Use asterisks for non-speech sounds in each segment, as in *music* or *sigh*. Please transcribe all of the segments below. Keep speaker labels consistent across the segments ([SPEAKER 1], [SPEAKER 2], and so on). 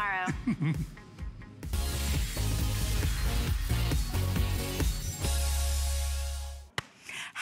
[SPEAKER 1] tomorrow. *laughs*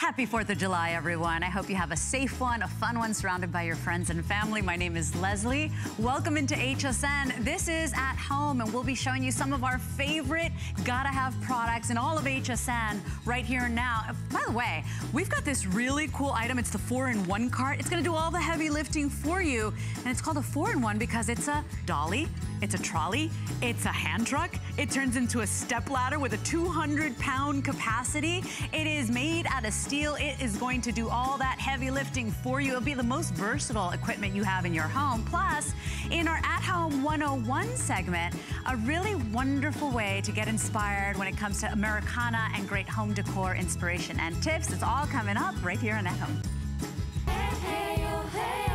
[SPEAKER 1] Happy 4th of July, everyone. I hope you have a safe one, a fun one, surrounded by your friends and family. My name is Leslie. Welcome into HSN. This is At Home, and we'll be showing you some of our favorite gotta have products in all of HSN right here and now. By the way, we've got this really cool item. It's the four-in-one cart. It's gonna do all the heavy lifting for you, and it's called a four-in-one because it's a dolly, it's a trolley, it's a hand truck, it turns into a step ladder with a 200 pound capacity. It is made out of steel. It is going to do all that heavy lifting for you. It'll be the most versatile equipment you have in your home. Plus, in our At Home 101 segment, a really wonderful way to get inspired when it comes to Americana and great home decor inspiration and tips. It's all coming up right here on At Home. Oh,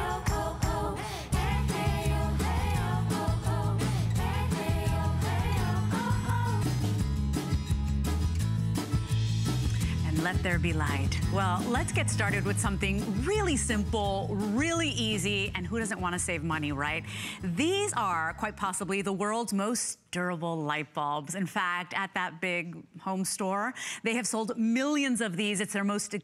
[SPEAKER 1] let there be light. Well, let's get started with something really simple, really easy, and who doesn't want to save money, right? These are quite possibly the world's most durable light bulbs. In fact, at that big home store, they have sold millions of these. It's their most,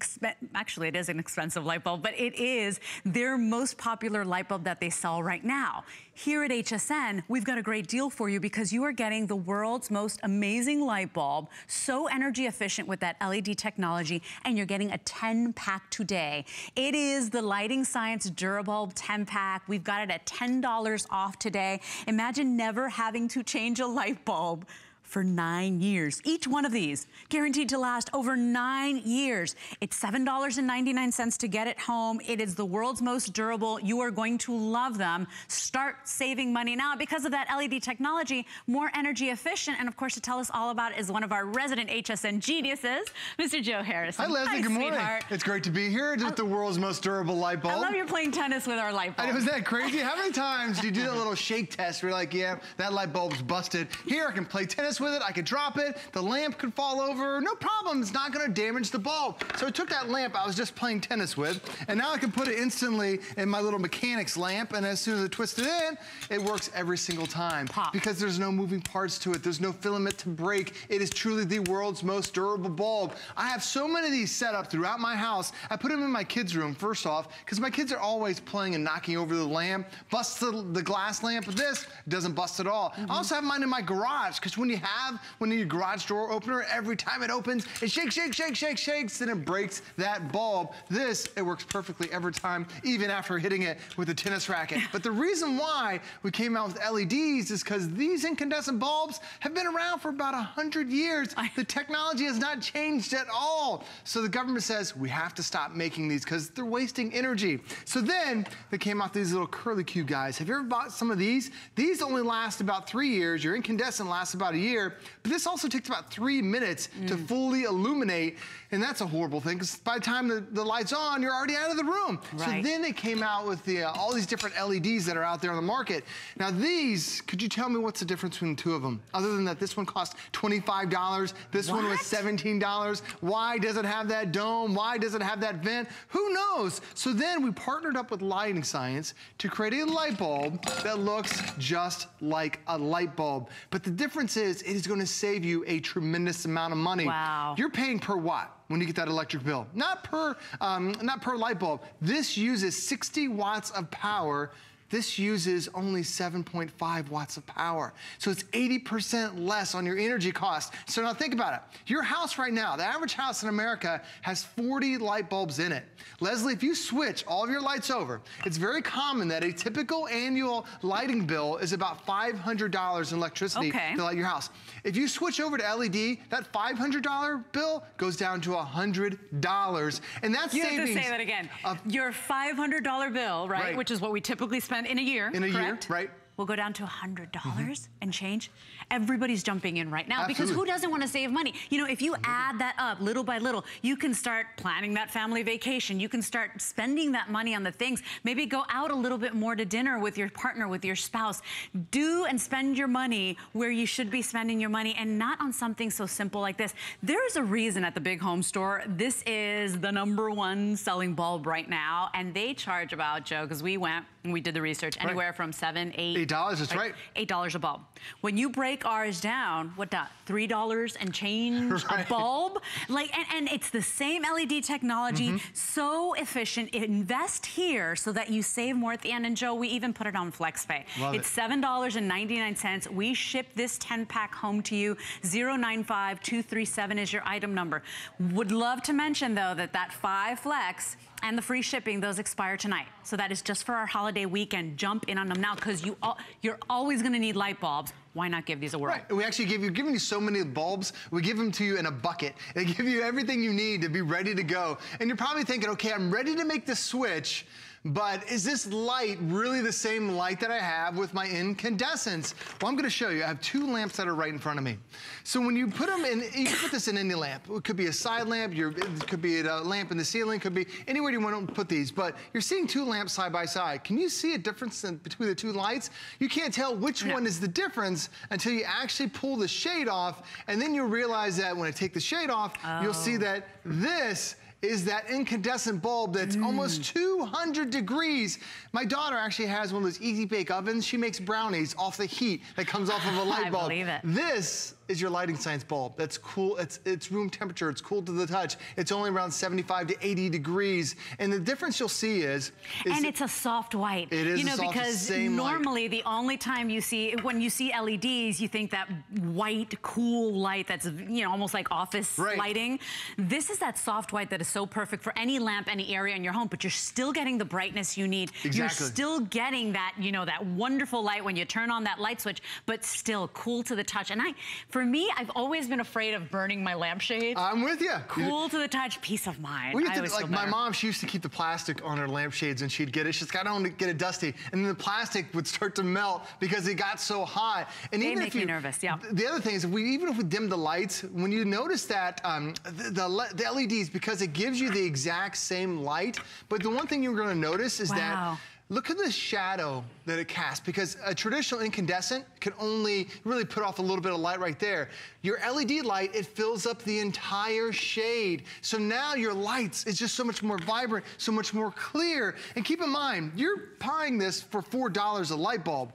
[SPEAKER 1] actually it is an expensive light bulb, but it is their most popular light bulb that they sell right now. Here at HSN, we've got a great deal for you because you are getting the world's most amazing light bulb, so energy efficient with that LED technology, and you're getting a 10 pack today. It is the Lighting Science Durabulb 10 pack. We've got it at $10 off today. Imagine never having to change a light bulb for nine years. Each one of these guaranteed to last over nine years. It's $7.99 to get it home. It is the world's most durable. You are going to love them. Start saving money now because of that LED technology, more energy efficient. And of course, to tell us all about it is one of our resident HSN geniuses, Mr. Joe Harrison.
[SPEAKER 2] Hi, Leslie.
[SPEAKER 1] Hi,
[SPEAKER 2] good morning.
[SPEAKER 1] Sweetheart.
[SPEAKER 2] It's great to be here. It's the world's most durable light bulb.
[SPEAKER 1] I love you're playing tennis with our light bulb.
[SPEAKER 2] Know, is that crazy? How many times do you do that little shake test where you're like, yeah, that light bulb's busted. Here, I can play tennis with it. I could drop it. The lamp could fall over. No problem. It's not going to damage the bulb. So I took that lamp I was just playing tennis with, and now I can put it instantly in my little mechanics lamp, and as soon as I twist it in, it works every single time.
[SPEAKER 1] Pop.
[SPEAKER 2] Because there's no moving parts to it. There's no filament to break. It is truly the world's most durable bulb. I have so many of these set up throughout my house. I put them in my kids' room, first off, because my kids are always playing and knocking over the lamp, busts the, the glass lamp. But this doesn't bust at all. Mm -hmm. I also have mine in my garage, because when you have when you need a garage door opener, every time it opens, it shakes, shakes, shakes, shakes, shakes, and it breaks that bulb. This, it works perfectly every time, even after hitting it with a tennis racket. *laughs* but the reason why we came out with LEDs is because these incandescent bulbs have been around for about 100 years. the technology has not changed at all. So the government says, we have to stop making these because they're wasting energy. So then they came out these little curly Q guys. Have you ever bought some of these? These only last about three years. Your incandescent lasts about a year. But this also takes about three minutes mm. to fully illuminate. And that's a horrible thing because by the time the, the, light's on, you're already out of the room. Right. So then they came out with the, uh, all these different LEDs that are out there on the market. Now these, could you tell me what's the difference between the two of them? Other than that, this one cost $25, this what? one was $17. Why does it have that dome? Why does it have that vent? Who knows? So then we partnered up with Lighting Science to create a light bulb that looks just like a light bulb. But the difference is it is gonna save you a tremendous amount of money.
[SPEAKER 1] Wow.
[SPEAKER 2] You're paying per watt when you get that electric bill. Not per, um, not per light bulb. This uses 60 watts of power this uses only 7.5 watts of power. So it's 80% less on your energy cost. So now think about it. Your house right now, the average house in America has 40 light bulbs in it. Leslie, if you switch all of your lights over, it's very common that a typical annual lighting bill is about $500 in electricity
[SPEAKER 1] okay.
[SPEAKER 2] to light your house. If you switch over to LED, that $500 bill goes down to $100. And that's
[SPEAKER 1] you
[SPEAKER 2] savings.
[SPEAKER 1] You have to say that again. Your $500 bill, right, right, which is what we typically spend in a year,
[SPEAKER 2] In a
[SPEAKER 1] correct?
[SPEAKER 2] year, right
[SPEAKER 1] will go down to $100 mm -hmm. and change. Everybody's jumping in right now
[SPEAKER 2] Absolutely.
[SPEAKER 1] because who doesn't want to save money? You know, if you add that up little by little, you can start planning that family vacation. You can start spending that money on the things. Maybe go out a little bit more to dinner with your partner, with your spouse. Do and spend your money where you should be spending your money and not on something so simple like this. There's a reason at the big home store, this is the number one selling bulb right now. And they charge about, Joe, because we went and we did the research, anywhere right. from seven, eight,
[SPEAKER 2] $8, that's right.
[SPEAKER 1] $8 a bulb. When you break ours down, what that, $3 and change *laughs* right. a bulb? Like, and, and, it's the same LED technology, mm -hmm. so efficient. Invest here so that you save more at the end. And Joe, we even put it on FlexPay.
[SPEAKER 2] Love
[SPEAKER 1] it's $7.99. We ship this 10 pack home to you. 095237 is your item number. Would love to mention though that that five flex and the free shipping, those expire tonight. So that is just for our holiday weekend. Jump in on them now because you you're always gonna need light bulbs. Why not give these a whirl?
[SPEAKER 2] Right. We actually give you, giving you so many bulbs, we give them to you in a bucket. They give you everything you need to be ready to go. And you're probably thinking, okay, I'm ready to make the switch, but is this light really the same light that I have with my incandescents? Well, I'm gonna show you. I have two lamps that are right in front of me. So when you put them in, you can put this in any lamp. It could be a side lamp, it could be a lamp in the ceiling, could be anywhere you want to put these, but you're seeing two lamps side by side. Can you see a difference in, between the two lights? You can't tell which no. one is the difference until you actually pull the shade off, and then you'll realize that when I take the shade off, oh. you'll see oh. that this is that incandescent bulb that's mm. almost 200 degrees. My daughter actually has one of those easy bake ovens. She makes brownies off the heat that comes off of a *laughs* light bulb.
[SPEAKER 1] I believe it.
[SPEAKER 2] This is your lighting science bulb. That's cool. It's, it's room temperature. It's cool to the touch. It's only around 75 to 80 degrees. And the difference you'll see is...
[SPEAKER 1] is and it's a soft white.
[SPEAKER 2] It is
[SPEAKER 1] You know, because normally light. the only time you see, when you see LEDs, you think that white, cool light that's, you know, almost like office
[SPEAKER 2] right.
[SPEAKER 1] lighting. This is that soft white that is so perfect for any lamp, any area in your home, but you're still getting the brightness you need.
[SPEAKER 2] Exactly.
[SPEAKER 1] You're still getting that, you know, that wonderful light when you turn on that light switch, but still cool to the touch. And I, for me, I've always been afraid of burning my lampshades.
[SPEAKER 2] I'm with you.
[SPEAKER 1] Cool to the touch, peace of mind.
[SPEAKER 2] We to, like my mom, she used to keep the plastic on her lampshades and she'd get it. She's I to get it dusty. And then the plastic would start to melt because it got so hot. And
[SPEAKER 1] they
[SPEAKER 2] even
[SPEAKER 1] make
[SPEAKER 2] if you,
[SPEAKER 1] me nervous, yeah.
[SPEAKER 2] The other thing is, we, even if we dim the lights, when you notice that um, the, the, the LEDs, because it gives you the exact same light, but the one thing you're going to notice is
[SPEAKER 1] wow.
[SPEAKER 2] that Look at the shadow that it casts because a traditional incandescent can only really put off a little bit of light right there. Your LED light, it fills up the entire shade. So now your lights is just so much more vibrant, so much more clear. And keep in mind, you're buying this for $4 a light bulb.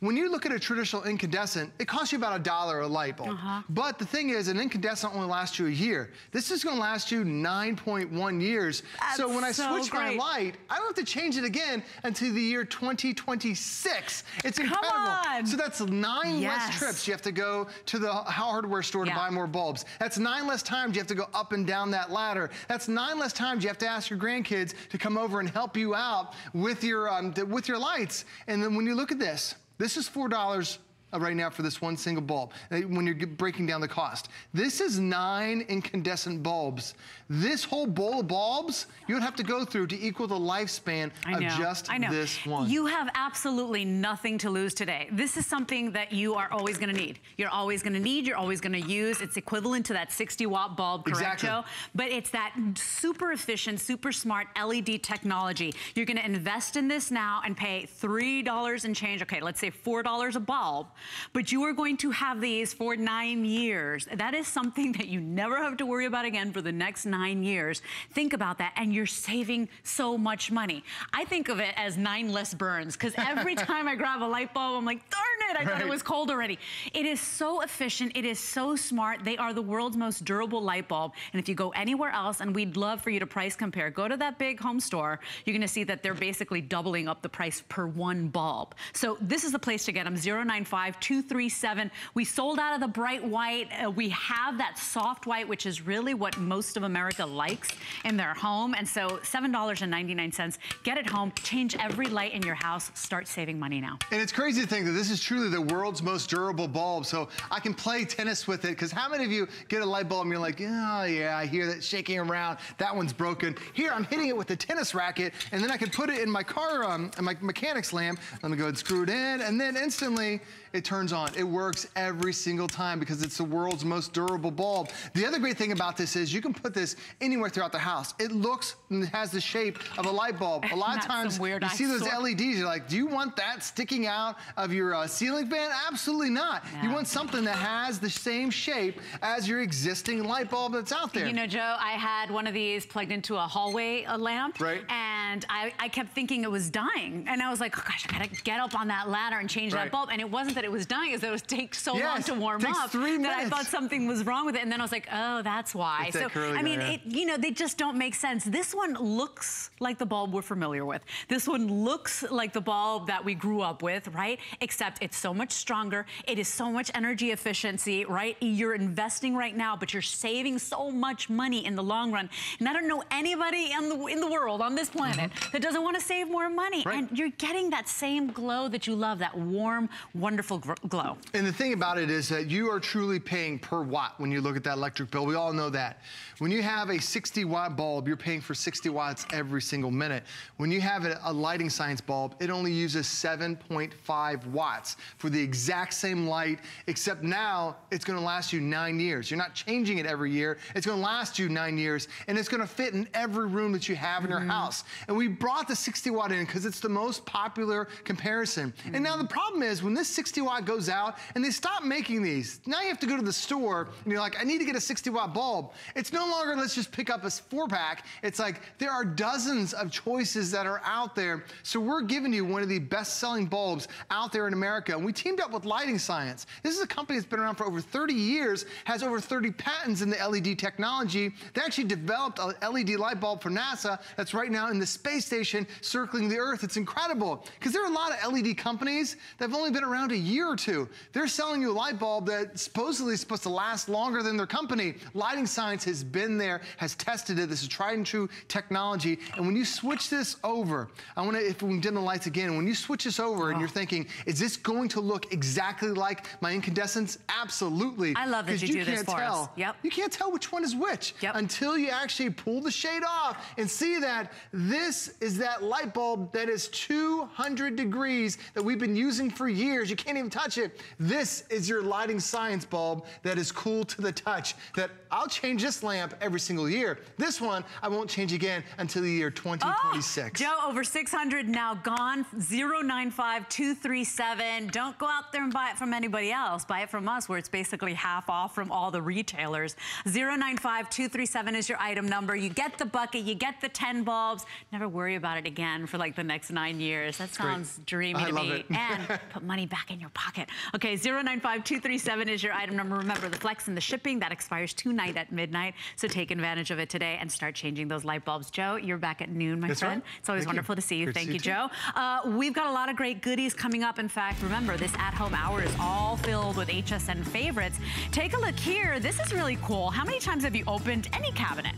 [SPEAKER 2] When you look at a traditional incandescent, it costs you about a dollar a light bulb. Uh -huh. But the thing is, an incandescent only lasts you a year. This is gonna last you 9.1 years.
[SPEAKER 1] That's
[SPEAKER 2] so when I
[SPEAKER 1] so
[SPEAKER 2] switch
[SPEAKER 1] great.
[SPEAKER 2] my light, I don't have to change it again until the year 2026. It's incredible.
[SPEAKER 1] Come on.
[SPEAKER 2] So that's nine
[SPEAKER 1] yes.
[SPEAKER 2] less trips you have to go to the hardware store yeah. to buy more bulbs. That's nine less times you have to go up and down that ladder. That's nine less times you have to ask your grandkids to come over and help you out with your, um, with your lights. And then when you look at this, this is $4 uh, right now for this one single bulb uh, when you're breaking down the cost. This is nine incandescent bulbs. This whole bowl of bulbs, you would have to go through to equal the lifespan of just this one.
[SPEAKER 1] You have absolutely nothing to lose today. This is something that you are always gonna need. You're always gonna need, you're always gonna use. It's equivalent to that 60 watt bulb, correct
[SPEAKER 2] exactly.
[SPEAKER 1] But it's that super efficient, super smart LED technology. You're gonna invest in this now and pay $3 and change, okay, let's say $4 a bulb but you are going to have these for nine years. That is something that you never have to worry about again for the next nine years. Think about that, and you're saving so much money. I think of it as nine less burns, because every *laughs* time I grab a light bulb, I'm like, darn it, I right. thought it was cold already. It is so efficient, it is so smart. They are the world's most durable light bulb, and if you go anywhere else, and we'd love for you to price compare, go to that big home store, you're gonna see that they're basically doubling up the price per one bulb. So this is the place to get them, 095 237. We sold out of the bright white. Uh, we have that soft white, which is really what most of America likes in their home. And so $7.99. Get it home, change every light in your house, start saving money now.
[SPEAKER 2] And it's crazy to think that this is truly the world's most durable bulb. So I can play tennis with it because how many of you get a light bulb and you're like, oh yeah, I hear that shaking around. That one's broken. Here, I'm hitting it with a tennis racket and then I can put it in my car, um, in my mechanic's lamp. Let me go ahead and screw it in and then instantly it turns on. It works every single time because it's the world's most durable bulb. The other great thing about this is you can put this anywhere throughout the house. It looks and has the shape of a light bulb. A *laughs* lot of times you see those LEDs, you're like, do you want that sticking out of your uh, ceiling fan? Absolutely not. You want something that has the same shape as your existing light bulb that's out there.
[SPEAKER 1] You know, Joe, I had one of these plugged into a hallway lamp.
[SPEAKER 2] Right.
[SPEAKER 1] And and I, I, kept thinking it was dying. And I was like, oh gosh, I gotta get up on that ladder and change right. that bulb. And it wasn't that it was dying, it's that it was take so yes, long to warm
[SPEAKER 2] up that
[SPEAKER 1] I thought something was wrong with it. And then I was like, oh, that's why.
[SPEAKER 2] It's so,
[SPEAKER 1] I mean, it, you know, they just don't make sense. This one looks like the bulb we're familiar with. This one looks like the bulb that we grew up with, right? Except it's so much stronger. It is so much energy efficiency, right? You're investing right now, but you're saving so much money in the long run. And I don't know anybody in the, in the world on this planet mm -hmm. that doesn't want to save more money. Right. And you're getting that same glow that you love, that warm, wonderful glow.
[SPEAKER 2] And the thing about it is that you are truly paying per watt when you look at that electric bill. We all know that. When you have a 60 watt bulb, you're paying for 60 watts every single minute. When you have a, a lighting science bulb, it only uses 7.5 watts for the exact same light, except now it's gonna last you nine years. You're not changing it every year. It's gonna last you nine years, and it's gonna fit in every room that you have in your mm -hmm. house. And we brought the 60 watt in because it's the most popular comparison. Mm -hmm. And now the problem is when this 60 watt goes out and they stop making these, now you have to go to the store and you're like, I need to get a 60 watt bulb. It's no longer let's just pick up a four pack. It's like there are dozens of choices that are out there. So we're giving you one of the best selling bulbs out there in America. And we teamed up with Lighting Science. This is a company that's been around for over 30 years, has over 30 patents in the LED technology. They actually developed a LED light bulb for NASA that's right now in the space station circling the Earth. It's incredible because there are a lot of LED companies that have only been around a year or two. They're selling you a light bulb that supposedly is supposed to last longer than their company. Lighting Science has been there, has tested it. This is tried and true technology. And when you switch this over, I want to, if we can dim the lights again, when you switch this over oh. and you're thinking, is this going to look exactly like my incandescents? Absolutely.
[SPEAKER 1] I love that you, you do this for
[SPEAKER 2] tell,
[SPEAKER 1] us. Yep.
[SPEAKER 2] You can't tell which one is which
[SPEAKER 1] yep.
[SPEAKER 2] until you actually pull the shade off and see that this is that light bulb that is 200 degrees that we've been using for years. You can't even touch it. This is your lighting science bulb that is cool to the touch that I'll change this lamp every single year. This one, I won't change again until the year 2026.
[SPEAKER 1] Oh, Joe, over 600 now gone, 095237. Don't go out there and buy it from anybody else. Buy it from us where it's basically half off from all the retailers. 095237 is your item number. You get the bucket, you get the 10 bulbs. Never worry about it again for like the next nine years. That sounds Great. dreamy
[SPEAKER 2] I
[SPEAKER 1] to
[SPEAKER 2] me.
[SPEAKER 1] and *laughs* put money back in your pocket. Okay, 095237 is your item number. Remember the flex and the shipping, that expires tonight at midnight. So take advantage of it today and start changing those light bulbs. Joe, you're back at noon, my
[SPEAKER 2] That's
[SPEAKER 1] friend.
[SPEAKER 2] Right.
[SPEAKER 1] It's always
[SPEAKER 2] Thank
[SPEAKER 1] wonderful
[SPEAKER 2] you.
[SPEAKER 1] to see you.
[SPEAKER 2] Good
[SPEAKER 1] Thank you,
[SPEAKER 2] you
[SPEAKER 1] Joe. Uh, we've got a lot of great goodies coming up. In fact, remember, this at-home hour is all filled with HSN favorites. Take a look here. This is really cool. How many times have you opened any cabinet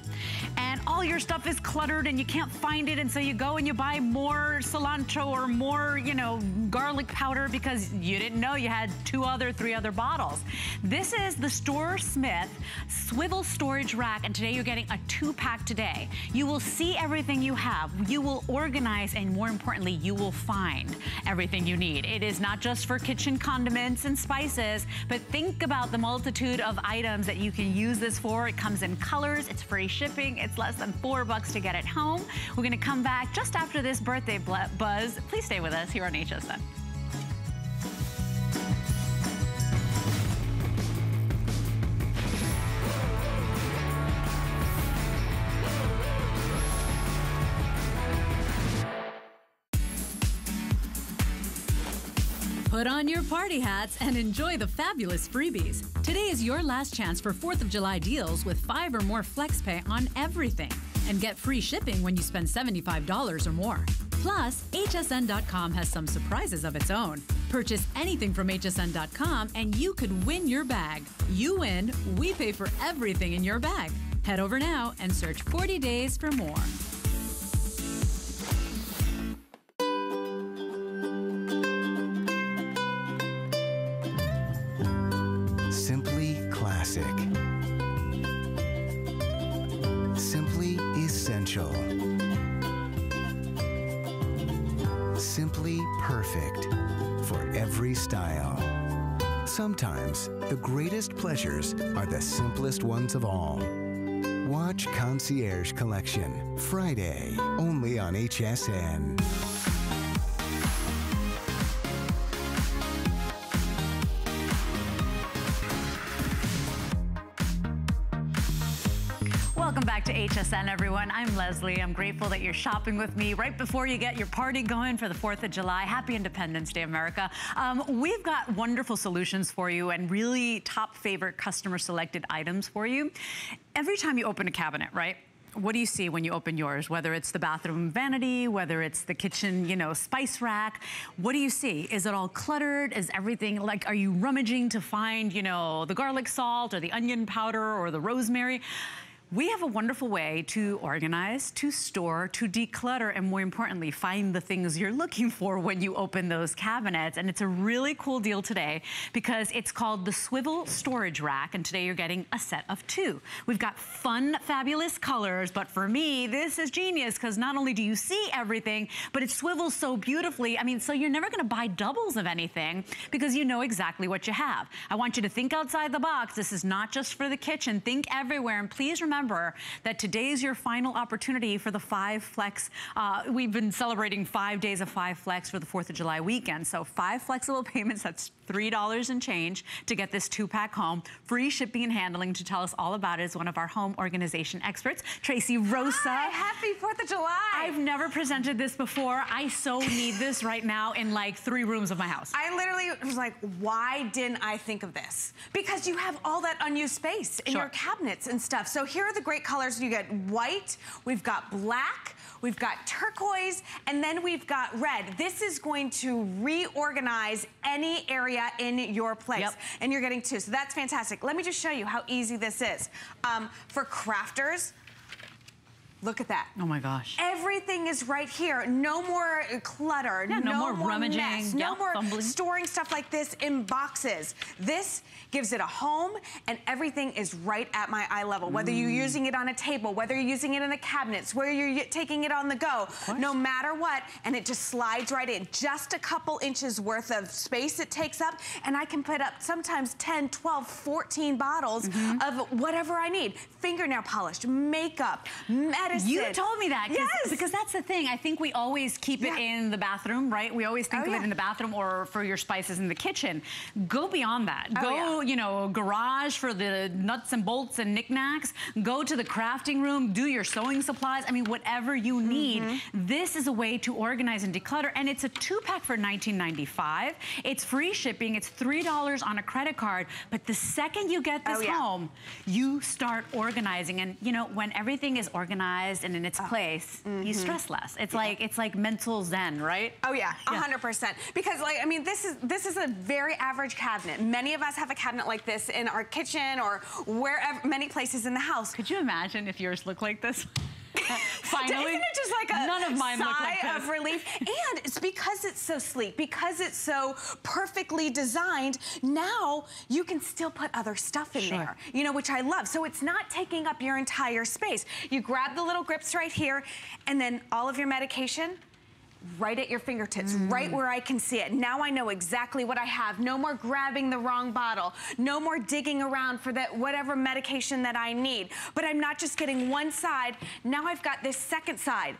[SPEAKER 1] and all your stuff is cluttered and you can't find it and so you go and you buy more cilantro or more, you know, garlic powder because you didn't know you had two other, three other bottles. This is the Store Smith Swivel Storage Rack and today you're getting a two pack today. You will see everything you have. You will organize and more importantly, you will find everything you need. It is not just for kitchen condiments and spices, but think about the multitude of items that you can use this for. It comes in colors, it's free shipping, it's less than four bucks to get it home. We're gonna come back just after this birthday buzz. Please stay with us here on HSN.
[SPEAKER 3] Put on your party hats and enjoy the fabulous freebies. Today is your last chance for 4th of July deals with 5 or more FlexPay on everything. And get free shipping when you spend $75 or more. Plus, HSN.com has some surprises of its own. Purchase anything from HSN.com and you could win your bag. You win, we pay for everything in your bag. Head over now and search 40 days for more.
[SPEAKER 4] Sometimes the greatest pleasures are the simplest ones of all. Watch Concierge Collection, Friday, only on HSN.
[SPEAKER 1] HSN, everyone. I'm Leslie. I'm grateful that you're shopping with me right before you get your party going for the 4th of July. Happy Independence Day, America. Um, we've got wonderful solutions for you and really top favorite customer selected items for you. Every time you open a cabinet, right? what do you see when you open yours? Whether it's the bathroom vanity, whether it's the kitchen, you know, spice rack, what do you see? Is it all cluttered? Is everything, like, are you rummaging to find, you know, the garlic salt or the onion powder or the rosemary? We have a wonderful way to organize, to store, to declutter, and more importantly, find the things you're looking for when you open those cabinets. And it's a really cool deal today because it's called the Swivel Storage Rack, and today you're getting a set of two. We've got fun, fabulous colors, but for me, this is genius because not only do you see everything, but it swivels so beautifully. I mean, so you're never gonna buy doubles of anything because you know exactly what you have. I want you to think outside the box. This is not just for the kitchen. Think everywhere, and please remember remember that today is your final opportunity for the five flex. Uh, we've been celebrating five days of five flex for the 4th of July weekend. So five flexible *laughs* payments, that's $3 and change to get this two pack home. Free shipping and handling to tell us all about it is one of our home organization experts, Tracy Rosa.
[SPEAKER 5] Hi, happy 4th of July.
[SPEAKER 1] I've never presented this before. I so need this right now in like three rooms of my house.
[SPEAKER 5] I literally was like, why didn't I think of this? Because you have all that unused space in sure. your cabinets and stuff. So here are the great colors. You get white, we've got black, we've got turquoise, and then we've got red. This is going to reorganize any area in your place. Yep. And you're getting two, so that's fantastic. Let me just show you how easy this is. Um, for crafters, Look at that.
[SPEAKER 1] Oh my gosh.
[SPEAKER 5] Everything is right here. No more clutter.
[SPEAKER 1] Yeah, no, no more, more rummaging.
[SPEAKER 5] Mess, no more fumbling. storing stuff like this in boxes. This gives it a home and everything is right at my eye level. Whether mm. you're using it on a table, whether you're using it in the cabinets, whether you're taking it on the go, no matter what, and it just slides right in. Just a couple inches worth of space it takes up and I can put up sometimes 10, 12, 14 bottles mm -hmm. of whatever I need. Fingernail polish, makeup, medicine.
[SPEAKER 1] You told me that.
[SPEAKER 5] Yes.
[SPEAKER 1] Because that's the thing. I think we always keep yeah. it in the bathroom, right? We always think oh, of yeah. it in the bathroom or for your spices in the kitchen. Go beyond that. Oh, Go, yeah. you know, garage for the nuts and bolts and knickknacks. Go to the crafting room. Do your sewing supplies. I mean, whatever you need. Mm -hmm. This is a way to organize and declutter. And it's a two-pack for $19.95. It's free shipping. It's $3 on a credit card. But the second you get this oh, home, you start organizing. And, you know, when everything is organized, organized and in its oh. place, mm -hmm. you mm-hmm. stress less. It's yeah. like it's like mental zen, right?
[SPEAKER 5] Oh yeah, hundred yeah. percent. Because like I mean, this is this is a very average cabinet. Many of us have a cabinet like this in our kitchen or wherever, many places in the house.
[SPEAKER 1] Could you imagine if yours looked like this? *laughs*
[SPEAKER 5] Finally. Isn't it just like a
[SPEAKER 1] None of mine
[SPEAKER 5] sigh
[SPEAKER 1] like
[SPEAKER 5] of relief? *laughs* and it's because it's so sleek, because it's so perfectly designed, now you can still put other stuff in sure. there, you know, which I love. So it's not taking up your entire space. You grab the little grips right here, and then all of your medication, right at your fingertips, mm. right where I can see it. Now I know exactly what I have. No more grabbing the wrong bottle. No more digging around for that whatever medication that I need. But I'm not just getting one side. Now I've got this second side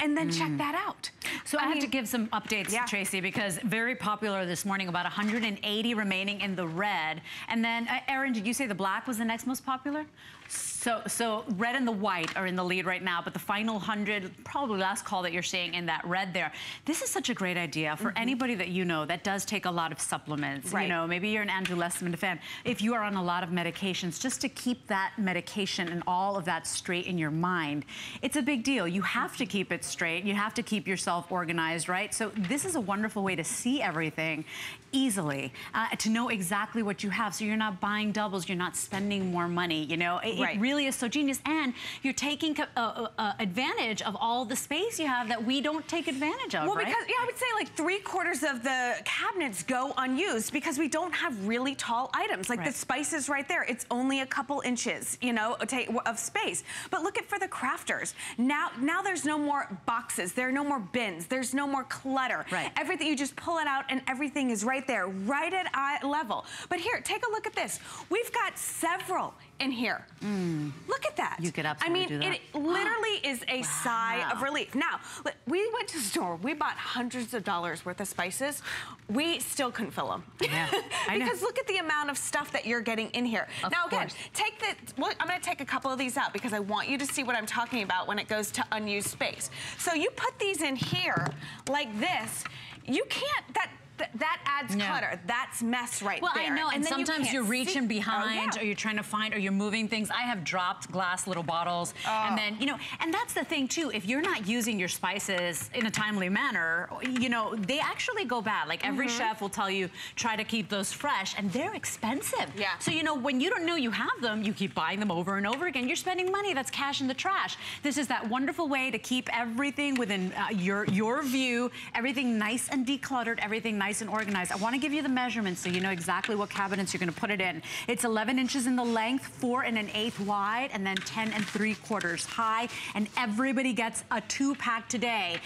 [SPEAKER 5] and then mm. check that out.
[SPEAKER 1] So I, I mean, have to give some updates, yeah. Tracy, because very popular this morning, about 180 remaining in the red. And then, uh, Erin, did you say the black was the next most popular? So, so so red and the white are in the lead right now, but the final 100, probably last call that you're seeing in that red there. This is such a great idea for mm -hmm. anybody that you know that does take a lot of supplements. Right. You know, maybe you're an Andrew Lessman fan. If you are on a lot of medications, just to keep that medication and all of that straight in your mind, it's a big deal. You have to keep it straight. You have to keep yourself organized, right? So this is a wonderful way to see everything easily, uh, to know exactly what you have. So you're not buying doubles, you're not spending more money, you know? It, right. it really is so genius. And you're taking uh, uh, uh, advantage of all the space you have that we don't take advantage of,
[SPEAKER 5] well,
[SPEAKER 1] right?
[SPEAKER 5] because, yeah, I would say like three quarters of the cabinets go unused because we don't have really tall items. Like right. the spices right there, it's only a couple inches, you know, of space. But look at for the crafters. Now, now there's no more boxes. There are no more bins. There's no more clutter.
[SPEAKER 1] Right.
[SPEAKER 5] Everything, you just pull it out and everything is right there, right at eye level. But here, take a look at this. We've got several in here. Mm. Look at that.
[SPEAKER 1] You could
[SPEAKER 5] absolutely
[SPEAKER 1] I mean,
[SPEAKER 5] it literally is a wow. *gasps* sigh of relief. Now, we went to the store. We bought hundreds of dollars worth of spices. We still couldn't fill them.
[SPEAKER 1] Yeah, *laughs*
[SPEAKER 5] because look at the amount of stuff that you're getting in here.
[SPEAKER 1] Of
[SPEAKER 5] now,
[SPEAKER 1] course.
[SPEAKER 5] again, take the, well, I'm going to take a couple of these out because I want you to see what I'm talking about when it goes to unused space. So you put these in here like this. You can't, that Th that adds yeah. clutter. That's mess right
[SPEAKER 1] well,
[SPEAKER 5] there.
[SPEAKER 1] Well, I know, and, and sometimes you are reaching see. behind,
[SPEAKER 5] oh, yeah.
[SPEAKER 1] or you're trying to find, or you're moving things. I have dropped glass little bottles, oh. and then you know, and that's the thing too. If you're not using your spices in a timely manner, you know, they actually go bad. Like every mm -hmm. chef will tell you, try to keep those fresh, and they're expensive.
[SPEAKER 5] Yeah.
[SPEAKER 1] So you know, when you don't know you have them, you keep buying them over and over again. You're spending money. That's cash in the trash. This is that wonderful way to keep everything within uh, your your view, everything nice and decluttered, everything nice and organized. I want to give you the measurements so you know exactly what cabinets you're going to put it in. It's 11 inches in the length, 4 and an eighth wide, and then 10 and 3 quarters high. And everybody gets a two-pack today.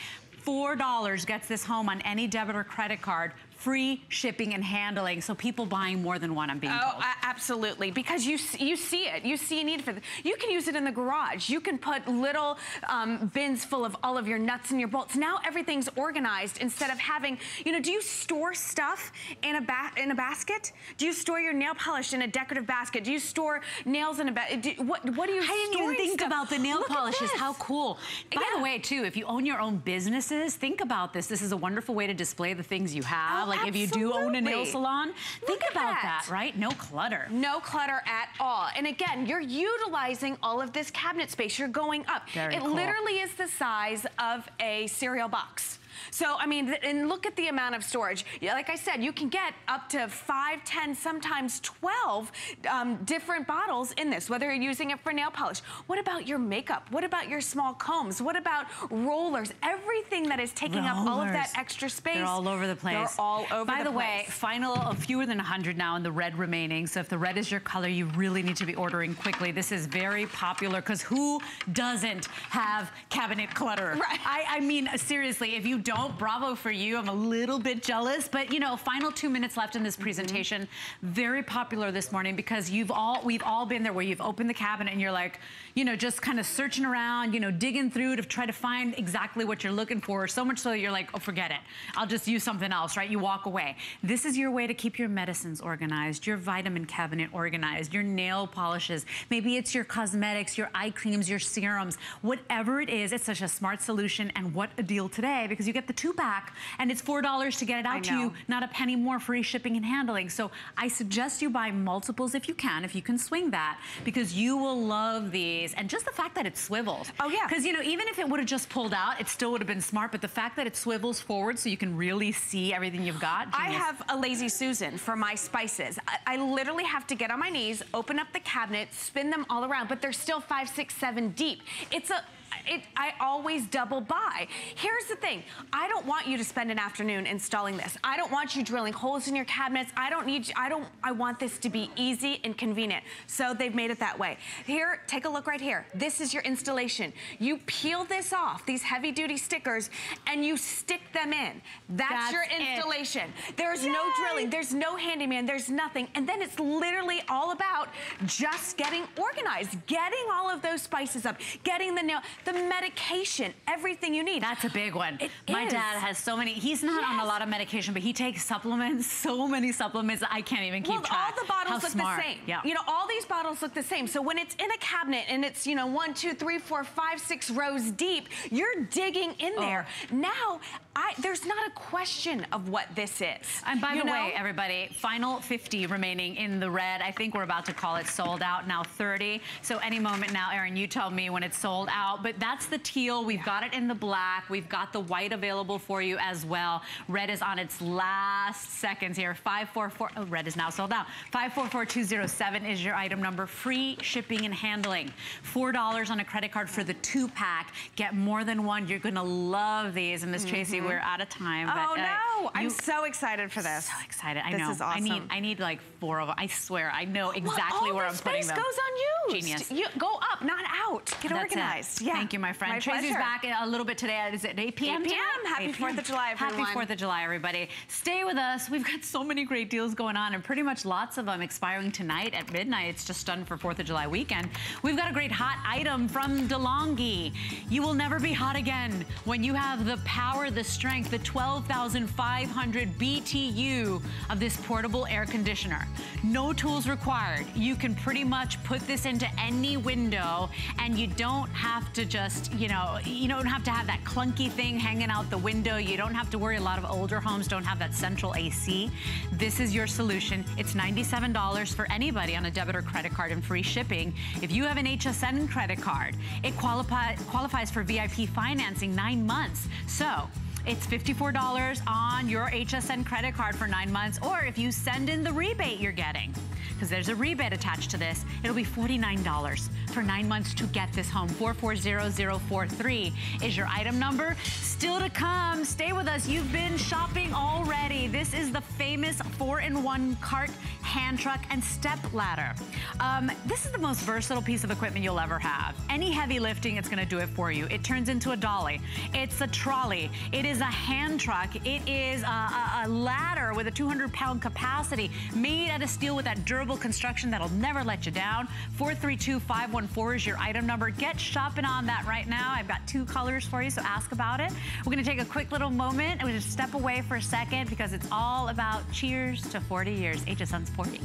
[SPEAKER 1] $4 gets this home on any debit or credit card free shipping and handling. So people buying more than one, I'm being
[SPEAKER 5] oh,
[SPEAKER 1] told.
[SPEAKER 5] absolutely. Because you you see it. You see a need for this. You can use it in the garage. You can put little um, bins full of all of your nuts and your bolts. Now everything's organized instead of having, you know, do you store stuff in a in a basket? Do you store your nail polish in a decorative basket? Do you store nails in a basket? What, what do you
[SPEAKER 1] I didn't even think
[SPEAKER 5] stuff?
[SPEAKER 1] about the nail
[SPEAKER 5] Look
[SPEAKER 1] polishes. How cool. By yeah. the way, too, if you own your own businesses, think about this. This is a wonderful way to display the things you have.
[SPEAKER 5] Oh,
[SPEAKER 1] like
[SPEAKER 5] absolutely.
[SPEAKER 1] if you do own a nail salon,
[SPEAKER 5] Look
[SPEAKER 1] think about
[SPEAKER 5] that.
[SPEAKER 1] that, right? No clutter.
[SPEAKER 5] No clutter at all. And again, you're utilizing all of this cabinet space. You're going up.
[SPEAKER 1] Very
[SPEAKER 5] it
[SPEAKER 1] cool.
[SPEAKER 5] literally is the size of a cereal box. So, I mean, and look at the amount of storage. Like I said, you can get up to 5, 10, sometimes 12 um, different bottles in this, whether you're using it for nail polish. What about your makeup? What about your small combs? What about rollers? Everything that is taking rollers. up all of that extra space.
[SPEAKER 1] They're all over the place.
[SPEAKER 5] They're all over the place.
[SPEAKER 1] By
[SPEAKER 5] the,
[SPEAKER 1] the way, final of fewer than 100 now in the red remaining. So if the red is your color, you really need to be ordering quickly. This is very popular because who doesn't have cabinet clutter?
[SPEAKER 5] Right.
[SPEAKER 1] I, I mean, seriously, if you don't, bravo for you. I'm a little bit jealous, but you know, final two minutes left in this mm-hmm. presentation. Mm -hmm. Very popular this morning because you've all, we've all been there where you've opened the cabinet and you're like, you know, just kind of searching around, you know, digging through to try to find exactly what you're looking for. So much so that you're like, oh, forget it. I'll just use something else, right? You walk away. This is your way to keep your medicines organized, your vitamin cabinet organized, your nail polishes. Maybe it's your cosmetics, your eye creams, your serums, whatever it is, it's such a smart solution. And what a deal today because you get the two pack and it's $4 to get it out to you, not a penny more free shipping and handling. So I suggest you buy multiples if you can, if you can swing that, because you will love these. And just the fact that it swivels.
[SPEAKER 5] Oh yeah.
[SPEAKER 1] Because you know, even if it would have just pulled out, it still would have been smart, but the fact that it swivels forward so you can really see everything you've got.
[SPEAKER 5] Genius. I have a Lazy Susan for my spices. I, I literally have to get on my knees, open up the cabinet, spin them all around, but they're still five, six, seven deep. It's a it, I always double buy. Here's the thing. I don't want you to spend an afternoon installing this. I don't want you drilling holes in your cabinets. I don't need you, I don't, I want this to be easy and convenient. So they've made it that way. Here, take a look right here. This is your installation. You peel this off, these heavy duty stickers, and you stick them in. That's, That's your installation. It. There's Yay. no drilling, there's no handyman, there's nothing. And then it's literally all about just getting organized, getting all of those spices up, getting the nail, the medication, everything you need.
[SPEAKER 1] That's a big one.
[SPEAKER 5] It
[SPEAKER 1] My
[SPEAKER 5] is.
[SPEAKER 1] dad has so many, he's not yes. on a lot of medication, but he takes supplements, *laughs* so many supplements, I can't even keep
[SPEAKER 5] well,
[SPEAKER 1] track.
[SPEAKER 5] all the bottles
[SPEAKER 1] How
[SPEAKER 5] look
[SPEAKER 1] smart.
[SPEAKER 5] the same.
[SPEAKER 1] Yeah.
[SPEAKER 5] You know, all these bottles look the same. So when it's in a cabinet and it's, you know, one, two, three, four, five, six rows deep, you're digging in oh. there. Oh. Now, I, there's not a question of what this is.
[SPEAKER 1] And by
[SPEAKER 5] you
[SPEAKER 1] the
[SPEAKER 5] know?
[SPEAKER 1] way, everybody, final 50 remaining in the red. I think we're about to call it sold out now 30. So any moment now, Erin, you tell me when it's sold out. But that's the teal. We've got it in the black. We've got the white available for you as well. Red is on its last seconds here. 544, oh, red is now sold out. 544207 is your item number. Free shipping and handling. $4 on a credit card for the two pack. Get more than one. You're gonna love these. And Miss mm -hmm. Tracy, we're out of time.
[SPEAKER 5] Oh
[SPEAKER 1] but, uh,
[SPEAKER 5] no, I'm so excited for this.
[SPEAKER 1] so excited. I
[SPEAKER 5] This
[SPEAKER 1] know.
[SPEAKER 5] is
[SPEAKER 1] I need. I need like four of them. I swear, I know *gasps* exactly
[SPEAKER 5] all
[SPEAKER 1] where I'm putting them.
[SPEAKER 5] All space goes unused.
[SPEAKER 1] Genius.
[SPEAKER 5] You go up, not out. Get
[SPEAKER 1] That's
[SPEAKER 5] organized.
[SPEAKER 1] It.
[SPEAKER 5] Yeah.
[SPEAKER 1] Thank you, my friend.
[SPEAKER 5] My
[SPEAKER 1] Tracy's
[SPEAKER 5] pleasure.
[SPEAKER 1] back a little bit today. Is it 8 p.m.
[SPEAKER 5] 8 p.m. Happy
[SPEAKER 1] 8
[SPEAKER 5] 4th of July,
[SPEAKER 1] Happy 4th of July, everybody. Stay with us. We've got so many great deals going on and pretty much lots of them expiring tonight at midnight. It's just done for 4th of July weekend. We've got a great hot item from DeLonghi. You will never be hot again when you have the power, the strength, the 12,500 BTU of this portable air conditioner. No tools required. You can pretty much put this into any window and you don't have to just, you know, you don't have to have that clunky thing hanging out the window. You don't have to worry. A lot of older homes don't have that central AC. This is your solution. It's $97 for anybody on a debit or credit card and free shipping. If you have an HSN credit card, it qualifies for VIP financing nine months. So it's $54 on your HSN credit card for nine months, or if you send in the rebate you're getting, because there's a rebate attached to this, it'll be $49 for nine months to get this home. 440043 is your item number. Still to come, stay with us. You've been shopping already. This is the famous four-in-one cart, hand truck, and step ladder. Um, this is the most versatile piece of equipment you'll ever have. Any heavy lifting, it's gonna do it for you. It turns into a dolly. It's a trolley. It is a hand truck. It is a, a, a ladder with a 200 pound capacity made out of steel with that durable construction that'll never let you down. 432514 is your item number. Get shopping on that right now. I've got two colors for you, so ask about it. We're gonna take a quick little moment and we just step away for a second because it's all about cheers to 40 years. HSN's 40.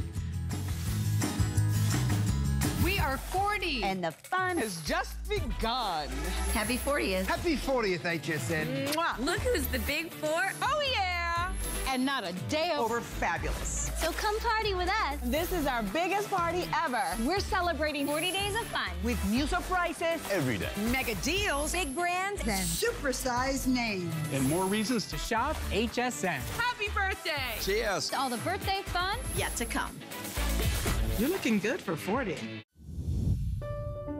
[SPEAKER 6] We are 40.
[SPEAKER 7] And the fun
[SPEAKER 8] has just begun.
[SPEAKER 6] Happy 40th.
[SPEAKER 2] Happy 40th, HSN.
[SPEAKER 8] Mwah.
[SPEAKER 6] Look who's the big four.
[SPEAKER 8] Oh, yeah. And not a day over fabulous.
[SPEAKER 7] So come party with us.
[SPEAKER 8] This is our biggest party ever.
[SPEAKER 7] We're celebrating 40 days of fun.
[SPEAKER 8] With new surprises,
[SPEAKER 9] every day.
[SPEAKER 8] mega deals,
[SPEAKER 7] Big brands
[SPEAKER 10] and supersized names.
[SPEAKER 9] And more reasons to shop HSN.
[SPEAKER 8] happy birthday.
[SPEAKER 9] Cheers.
[SPEAKER 7] All the birthday fun
[SPEAKER 8] Yet to come.
[SPEAKER 10] You're looking good for 40.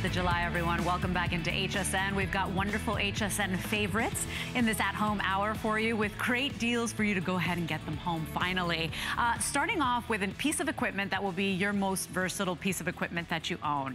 [SPEAKER 1] 4th of July, everyone. Welcome back into HSN. We've got wonderful HSN favorites in this at-home hour for you with great deals for you to go ahead and get them home finally. Uh, starting off with a piece of equipment that will be your most versatile piece of equipment that you own.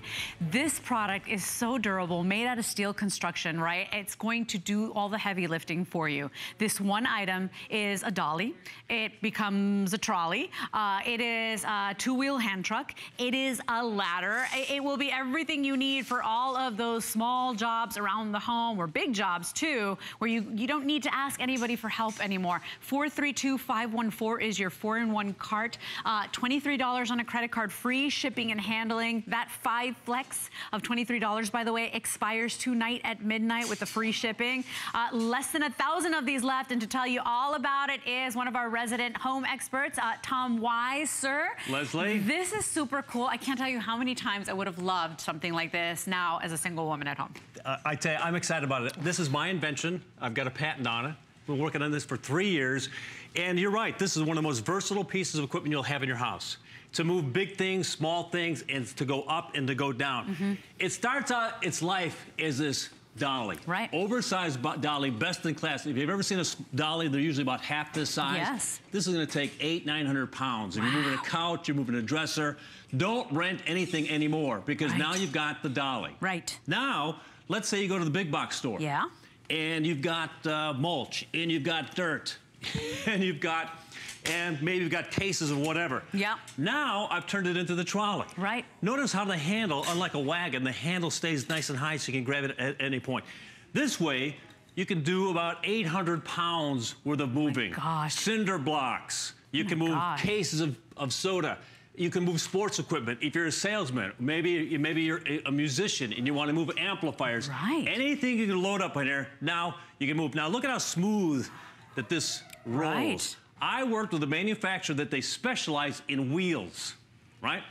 [SPEAKER 1] This product is so durable, made out of steel construction, right? It's going to do all the heavy lifting for you. This one item is a dolly. It becomes a trolley. Uh, it is a two-wheel hand truck. It is a ladder. It, it will be everything you need for all of those small jobs around the home or big jobs too, where you, you don't need to ask anybody for help anymore. 432514 is your four-in-one cart. Uh, $23 on a credit card, free shipping and handling. That five flex of $23, by the way, expires tonight at midnight with the free shipping. Uh, less than a thousand of these left, and to tell you all about it is one of our resident home experts, uh, Tom Wise, sir.
[SPEAKER 11] Leslie.
[SPEAKER 1] This is super cool. I can't tell you how many times I would have loved something like this now as a single woman at home.
[SPEAKER 11] Uh, I tell you, I'm excited about it. This is my invention. I've got a patent on it. We've been working on this for three years. And you're right, this is one of the most versatile pieces of equipment you'll have in your house. To move big things, small things, and to go up and to go down.
[SPEAKER 1] Mm-hmm.
[SPEAKER 11] It starts out its life as this dolly.
[SPEAKER 1] Right.
[SPEAKER 11] Oversized dolly, best in class. If you've ever seen a dolly, they're usually about half this size.
[SPEAKER 1] Yes.
[SPEAKER 11] This is gonna take eight, 900 pounds. If you're moving a couch, you're moving a dresser, don't rent anything anymore because
[SPEAKER 1] Right.
[SPEAKER 11] now you've got the dolly.
[SPEAKER 1] Right.
[SPEAKER 11] Now, let's say you go to the big box store.
[SPEAKER 1] Yeah.
[SPEAKER 11] And you've got uh, mulch, and you've got dirt, *laughs* and you've got, and maybe you've got cases of whatever.
[SPEAKER 1] Yeah.
[SPEAKER 11] Now I've turned it into the trolley.
[SPEAKER 1] Right.
[SPEAKER 11] Notice how the handle, unlike a wagon, the handle stays nice and high so you can grab it at any point. This way, you can do about 800 pounds worth of moving.
[SPEAKER 1] gosh.
[SPEAKER 11] Cinder blocks. You
[SPEAKER 1] Oh
[SPEAKER 11] can move
[SPEAKER 1] gosh.
[SPEAKER 11] cases of, of soda. You can move sports equipment. If you're a salesman, maybe you maybe you're a musician and you want to move amplifiers.
[SPEAKER 1] Right.
[SPEAKER 11] Anything you can load up in there, now you can move. Now look at how smooth that this rolls.
[SPEAKER 1] Right.
[SPEAKER 11] I worked with a manufacturer that they specialize in wheels, right?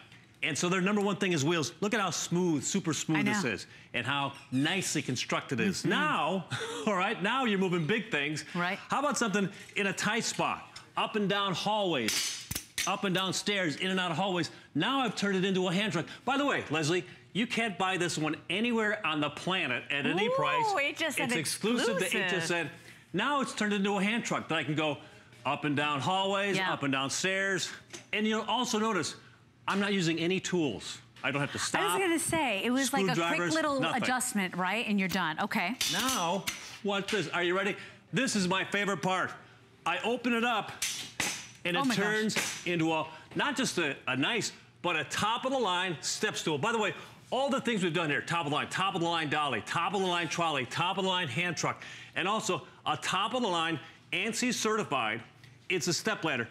[SPEAKER 11] And so their number one thing is wheels. Look at how smooth, super smooth this is, and how nicely constructed it is.
[SPEAKER 1] Mm-hmm.
[SPEAKER 11] Now, *laughs* all right, now you're moving big things.
[SPEAKER 1] Right.
[SPEAKER 11] How about something in a tight spot, up and down hallways, up and down stairs, in and out of hallways. Now I've turned it into a hand truck. By the way, Leslie, you can't buy this one anywhere on the planet at any price.
[SPEAKER 1] HSN
[SPEAKER 11] it's exclusive, to
[SPEAKER 1] exclusive.
[SPEAKER 11] HSN. Now it's turned into a hand truck that I can go up and down hallways,
[SPEAKER 1] Yeah.
[SPEAKER 11] up and down stairs. And you'll also notice I'm not using any tools. I don't have to stop.
[SPEAKER 1] I was gonna say, it was like a quick little
[SPEAKER 11] nothing.
[SPEAKER 1] adjustment, right? And you're done. Okay.
[SPEAKER 11] Now, watch this. Are you ready? This is my favorite part. I open it up, and
[SPEAKER 1] Oh
[SPEAKER 11] it
[SPEAKER 1] my gosh.
[SPEAKER 11] turns into a not just a, a nice, but a top of the line step stool. By the way, all the things we've done here, top of the line, top of the line dolly, top of the line trolley, top of the line hand truck, and also a top of the line ANSI certified. It's a step ladder.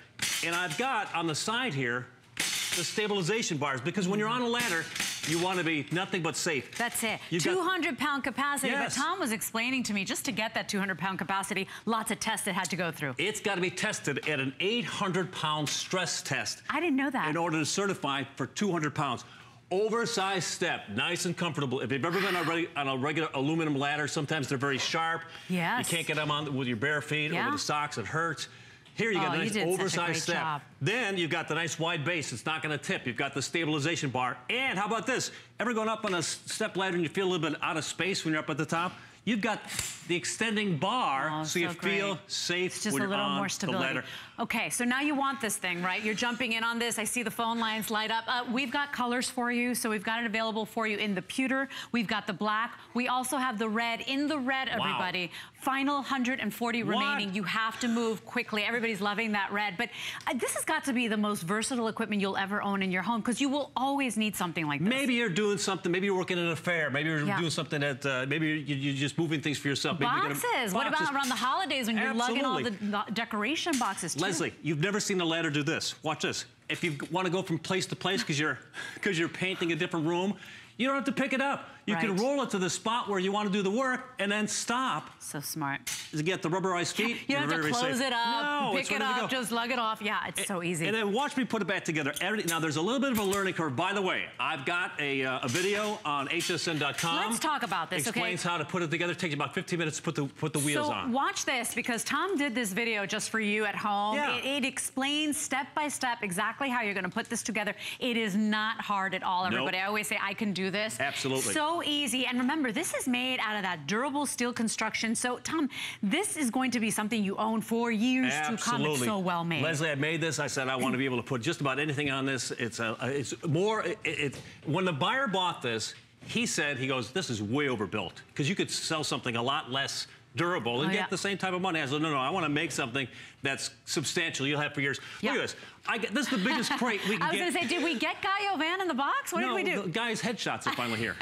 [SPEAKER 11] And I've got on the side here the stabilization bars because when you're on a ladder, you want to be nothing but safe.
[SPEAKER 1] That's it.
[SPEAKER 11] You've
[SPEAKER 1] 200 pound capacity.
[SPEAKER 11] Yes.
[SPEAKER 1] But Tom was explaining to me just to get that 200 pound capacity, lots of tests it had to go through.
[SPEAKER 11] It's got to be tested at an 800 pound stress test
[SPEAKER 1] I didn't know that.
[SPEAKER 11] in order to certify for 200 pounds. Oversized step, nice and comfortable. If you've ever been on a, on a regular aluminum ladder, sometimes they're very sharp.
[SPEAKER 1] Yes.
[SPEAKER 11] You can't get them on with your bare feet or with the socks, it hurts. Here you
[SPEAKER 1] Oh,
[SPEAKER 11] got a nice
[SPEAKER 1] did such a
[SPEAKER 11] oversized step.
[SPEAKER 1] job.
[SPEAKER 11] Then you've got the nice wide base. It's not going to tip. You've got the stabilization bar. And how about this? Ever going up on a step ladder and you feel a little bit out of space when you're up at the top? You've got the extending bar
[SPEAKER 1] Oh,
[SPEAKER 11] so you
[SPEAKER 1] so
[SPEAKER 11] feel safe
[SPEAKER 1] It's just a little more stability.
[SPEAKER 11] ladder.
[SPEAKER 1] Okay, so now you want this thing, right? You're jumping in on this. I see the phone lines light up. Uh, we've got colors for you, so we've got it available for you in the pewter. We've got the black. We also have the red. In the red, everybody. Final 140
[SPEAKER 11] What?
[SPEAKER 1] remaining. You have to move quickly. Everybody's loving that red. But uh, this has got to be the most versatile equipment you'll ever own in your home because you will always need something like this.
[SPEAKER 11] Maybe you're doing something. Maybe you're working in a fair. Maybe you're
[SPEAKER 1] Yeah.
[SPEAKER 11] doing something that uh, maybe you're, you're just moving things for yourself. Maybe you're
[SPEAKER 1] Boxes.
[SPEAKER 11] gonna-
[SPEAKER 1] What about around the holidays when you're lugging all the the decoration boxes too?
[SPEAKER 11] Leslie, you've never seen a ladder do this. Watch this. If you want to go from place to place because you're because you're painting a different room, you don't have to pick it up. You can roll it to the spot where you want to do the work and then stop.
[SPEAKER 1] So smart.
[SPEAKER 11] To get the rubberized feet.
[SPEAKER 1] You don't have to close
[SPEAKER 11] safe.
[SPEAKER 1] it up,
[SPEAKER 11] No,
[SPEAKER 1] pick it up, just lug it off. Yeah, it's so easy.
[SPEAKER 11] And then watch me put it back together. Every- Now, there's a little bit of a learning curve. By the way, I've got a, uh, a video on hsn.com.
[SPEAKER 1] Let's talk about this, okay?
[SPEAKER 11] Explains how to put it together. It takes you about 15 minutes to put the, put the wheels
[SPEAKER 1] so
[SPEAKER 11] on.
[SPEAKER 1] watch this because Tom did this video just for you at home.
[SPEAKER 11] Yeah.
[SPEAKER 1] It, it explains step by step exactly how you're going to put this together. It is not hard at all,
[SPEAKER 11] Nope.
[SPEAKER 1] everybody. I always say I can do this.
[SPEAKER 11] Absolutely.
[SPEAKER 1] So easy. And remember, this is made out of that durable steel construction. So Tom, this is going to be something you own for years to come. It's so well made.
[SPEAKER 11] Leslie, I made this. I said I want to be able to put just about anything on this. It's a, it's more. It, it, when the buyer bought this, he said he goes, this is way overbuilt because you could sell something a lot less durable and
[SPEAKER 1] Oh,
[SPEAKER 11] get
[SPEAKER 1] yeah.
[SPEAKER 11] the same type of money. I said, no, no, I want to make something that's substantial. You'll have for years.
[SPEAKER 1] Yeah.
[SPEAKER 11] Look at this. I get, this is the biggest *laughs* crate we can get.
[SPEAKER 1] I was going to say, did we get Guy Van in the box? What
[SPEAKER 11] no,
[SPEAKER 1] did we do?
[SPEAKER 11] the guy's headshots are finally here.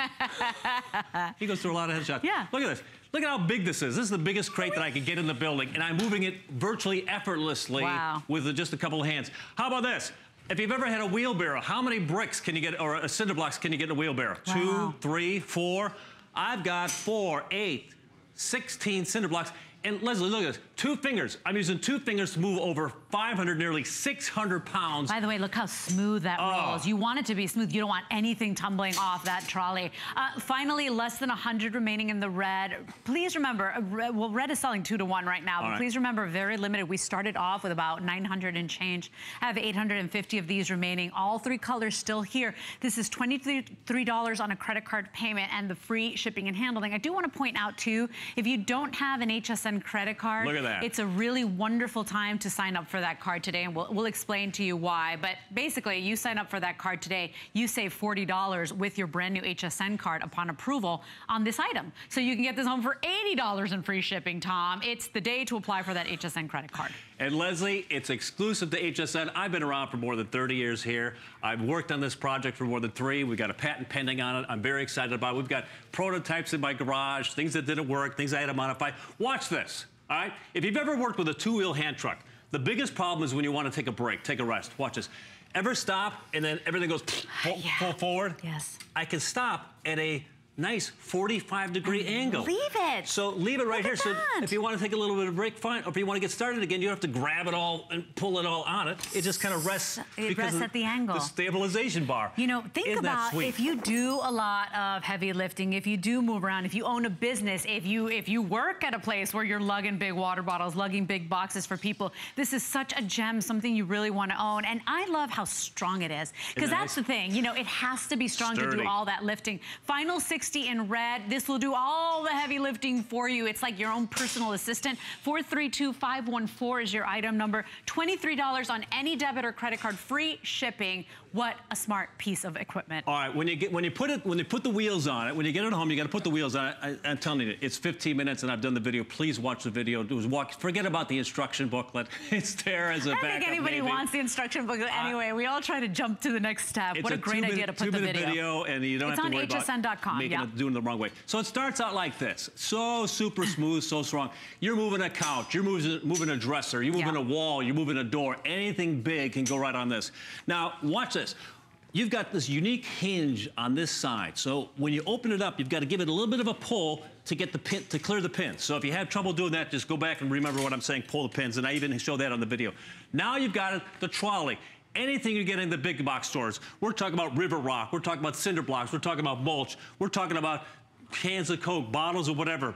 [SPEAKER 11] *laughs* he goes through a lot of headshots.
[SPEAKER 1] Yeah.
[SPEAKER 11] Look at this. Look at how big this is. This is the biggest crate that I could get in the building, and I'm moving it virtually effortlessly
[SPEAKER 1] Wow.
[SPEAKER 11] with just a couple of hands. How about this? If you've ever had a wheelbarrow, how many bricks can you get, or a cinder blocks can you get in a wheelbarrow?
[SPEAKER 1] Wow.
[SPEAKER 11] Two, three, four. I've got four, eight, 16 cinder blocks. And Leslie, look at this. Two fingers. I'm using two fingers to move over 500, nearly 600 pounds.
[SPEAKER 1] By the way, look how smooth that
[SPEAKER 11] Oh.
[SPEAKER 1] rolls. You want it to be smooth. You don't want anything tumbling off that trolley. Uh, finally, less than 100 remaining in the red. Please remember, uh, red, well, red is selling two to one right now,
[SPEAKER 11] All
[SPEAKER 1] but
[SPEAKER 11] right.
[SPEAKER 1] please remember, very limited. We started off with about 900 and change. I have 850 of these remaining. All three colors still here. This is $23 on a credit card payment and the free shipping and handling. I do want to point out, too, if you don't have an HSN credit card,
[SPEAKER 11] Look at that.
[SPEAKER 1] It's a really wonderful time to sign up for that card today, and we'll, we'll explain to you why. But basically, you sign up for that card today, you save $40 with your brand new HSN card upon approval on this item. So you can get this home for $80 in free shipping, Tom. It's the day to apply for that HSN credit card.
[SPEAKER 11] And Leslie, it's exclusive to HSN. I've been around for more than 30 years here. I've worked on this project for more than three. We've got a patent pending on it. I'm very excited about it. We've got prototypes in my garage, things that didn't work, things I had to modify. Watch this, all right? If you've ever worked with a two-wheel hand truck, the biggest problem is when you want to take a break, take a rest. Watch this. Ever stop and then everything goes pull, *sighs*
[SPEAKER 1] Yeah.
[SPEAKER 11] pull forward?
[SPEAKER 1] Yes.
[SPEAKER 11] I can stop at a nice 45 degree angle.
[SPEAKER 1] Leave it.
[SPEAKER 11] So leave it right
[SPEAKER 1] Look
[SPEAKER 11] here. So
[SPEAKER 1] that.
[SPEAKER 11] if you want to take a little bit of a break, fine. Or if you want to get started again, you don't have to grab it all and pull it all on it. It just kind of rests.
[SPEAKER 1] It rests
[SPEAKER 11] of
[SPEAKER 1] at the angle.
[SPEAKER 11] The stabilization bar.
[SPEAKER 1] You know, think
[SPEAKER 11] Isn't
[SPEAKER 1] about if you do a lot of heavy lifting, if you do move around, if you own a business, if you if you work at a place where you're lugging big water bottles, lugging big boxes for people, this is such a gem, something you really want to own. And I love how strong it is. Because that's
[SPEAKER 11] nice?
[SPEAKER 1] the thing, you know, it has to be strong to do all that lifting. Final 60 in red. This will do all the heavy lifting for you. It's like your own personal assistant. 432514 is your item number. $23 on any debit or credit card, free shipping. What a smart piece of equipment.
[SPEAKER 11] All right, when you get when you put it when you put the wheels on it, when you get it home, you got to put the wheels on it. I, I'm telling you, it's 15 minutes, and I've done the video. Please watch the video. Do walk. Forget about the instruction booklet. *laughs* It's there as a
[SPEAKER 1] I don't
[SPEAKER 11] backup.
[SPEAKER 1] think anybody
[SPEAKER 11] maybe.
[SPEAKER 1] wants the instruction booklet anyway. we all try to jump to the next step. What a, great
[SPEAKER 11] two-minute-
[SPEAKER 1] idea to put the
[SPEAKER 11] two-minute
[SPEAKER 1] video.
[SPEAKER 11] and you don't
[SPEAKER 1] It's
[SPEAKER 11] have
[SPEAKER 1] on
[SPEAKER 11] to worry about
[SPEAKER 1] hsn.com,
[SPEAKER 11] making
[SPEAKER 1] yeah.
[SPEAKER 11] it, doing it the wrong way. So it starts out like this: so super smooth, so strong. You're moving a couch, you're moving, moving a dresser, you're moving
[SPEAKER 1] Yeah.
[SPEAKER 11] a wall, you're moving a door. Anything big can go right on this. Now watch this. You've got this unique hinge on this side. So when you open it up, you've got to give it a little bit of a pull to get the pin, to clear the pins. So if you have trouble doing that, just go back and remember what I'm saying, pull the pins, and I even show that on the video. Now you've got the trolley. Anything you get in the big box stores. We're talking about river rock, we're talking about cinder blocks, we're talking about mulch, we're talking about cans of Coke, bottles of whatever.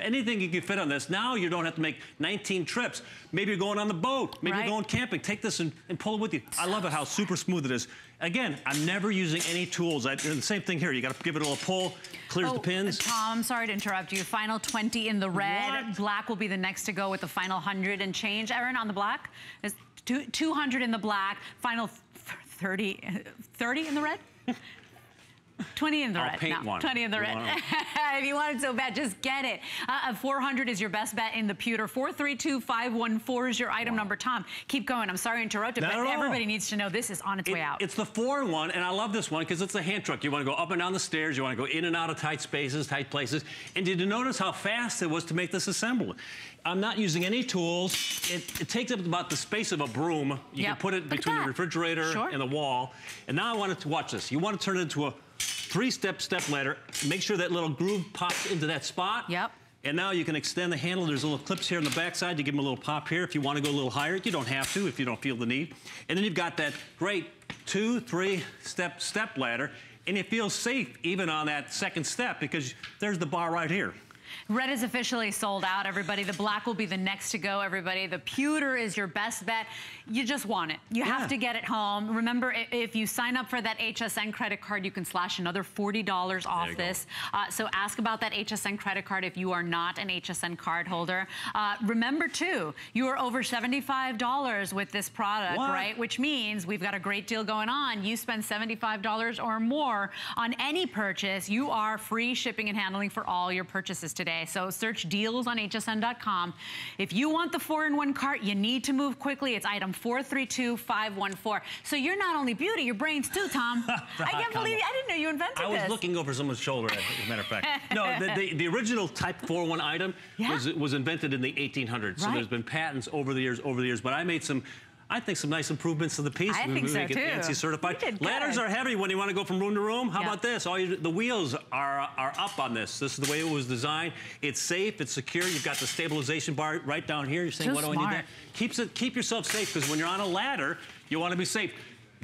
[SPEAKER 11] Anything you can fit on this. Now you don't have to make 19 trips. Maybe you're going on the boat. Maybe
[SPEAKER 1] Right.
[SPEAKER 11] you're going camping. Take this and, and pull it with you. I love it how super smooth it is. Again, I'm never using any tools. I, and the same thing here. You got to give it a little pull, clears the
[SPEAKER 1] Oh,
[SPEAKER 11] pins.
[SPEAKER 1] Tom, I'm sorry to interrupt you. Final 20 in the red.
[SPEAKER 11] What?
[SPEAKER 1] Black will be the next to go with the final 100 and change. Erin, on the black? Is 200 in the black. Final 30, 30 in the red? 20 in the
[SPEAKER 11] I'll
[SPEAKER 1] red.
[SPEAKER 11] paint
[SPEAKER 1] no,
[SPEAKER 11] one.
[SPEAKER 1] 20 in the
[SPEAKER 11] You
[SPEAKER 1] red. *laughs* if you want it so bad, just get it. Uh, uh, 400 is your best bet in the pewter. 432514 is your item number. Tom, keep going. I'm sorry to interrupt,
[SPEAKER 11] Not
[SPEAKER 1] but
[SPEAKER 11] at all.
[SPEAKER 1] everybody needs to know this is on its
[SPEAKER 11] It-
[SPEAKER 1] way out.
[SPEAKER 11] It's the four in one, and I love this one because it's a hand truck. You want to go up and down the stairs, you want to go in and out of tight spaces, tight places. And did you notice how fast it was to make this assembled? I'm not using any tools. It, it takes up about the space of a broom. You
[SPEAKER 1] Yep.
[SPEAKER 11] can put it
[SPEAKER 1] Look
[SPEAKER 11] between the refrigerator
[SPEAKER 1] Sure.
[SPEAKER 11] and the wall. And now I want it to watch this. You want to turn it into a three-step step ladder. Make sure that little groove pops into that spot.
[SPEAKER 1] Yep.
[SPEAKER 11] And now you can extend the handle. There's a little clips here on the backside. to give them a little pop here. If you want to go a little higher, you don't have to if you don't feel the need. And then you've got that great two, three step step ladder. And it feels safe even on that second step because there's the bar right here.
[SPEAKER 1] Red is officially sold out, everybody. The black will be the next to go, everybody. The pewter is your best bet. You just want it. You
[SPEAKER 11] Yeah.
[SPEAKER 1] have to get it home. Remember, if you sign up for that HSN credit card, you can slash another $40 off this. Uh, so ask about that HSN credit card if you are not an HSN card holder. Uh, remember, too, you are over $75 with this product,
[SPEAKER 11] What?
[SPEAKER 1] right? Which means we've got a great deal going on. You spend $75 or more on any purchase, you are free shipping and handling for all your purchases today. So search deals on hsn.com. If you want the four-in-one cart, you need to move quickly. It's item 432514. So you're not only beauty, your brains too, Tom. *laughs* I can't believe I didn't know you invented it.
[SPEAKER 11] I was
[SPEAKER 1] this.
[SPEAKER 11] looking over someone's shoulder, as a matter of fact. No, the, the, *laughs* the original Type four-in-one item
[SPEAKER 1] Yeah.
[SPEAKER 11] was, was invented in the 1800s. So there's been patents over the years, over the years. But I made some, I think, some nice improvements to the piece.
[SPEAKER 1] I
[SPEAKER 11] We-
[SPEAKER 1] think
[SPEAKER 11] we
[SPEAKER 1] so,
[SPEAKER 11] make it
[SPEAKER 1] too.
[SPEAKER 11] ANSI certified. Ladders are heavy when you want to go from room to room. How
[SPEAKER 1] Yeah.
[SPEAKER 11] about this? All you, the wheels are, are up on this. This is the way it was designed. It's safe. It's secure. You've got the stabilization bar right down here. You're saying, what do I need that? Keeps it, keep yourself safe because when you're on a ladder, you want to be safe.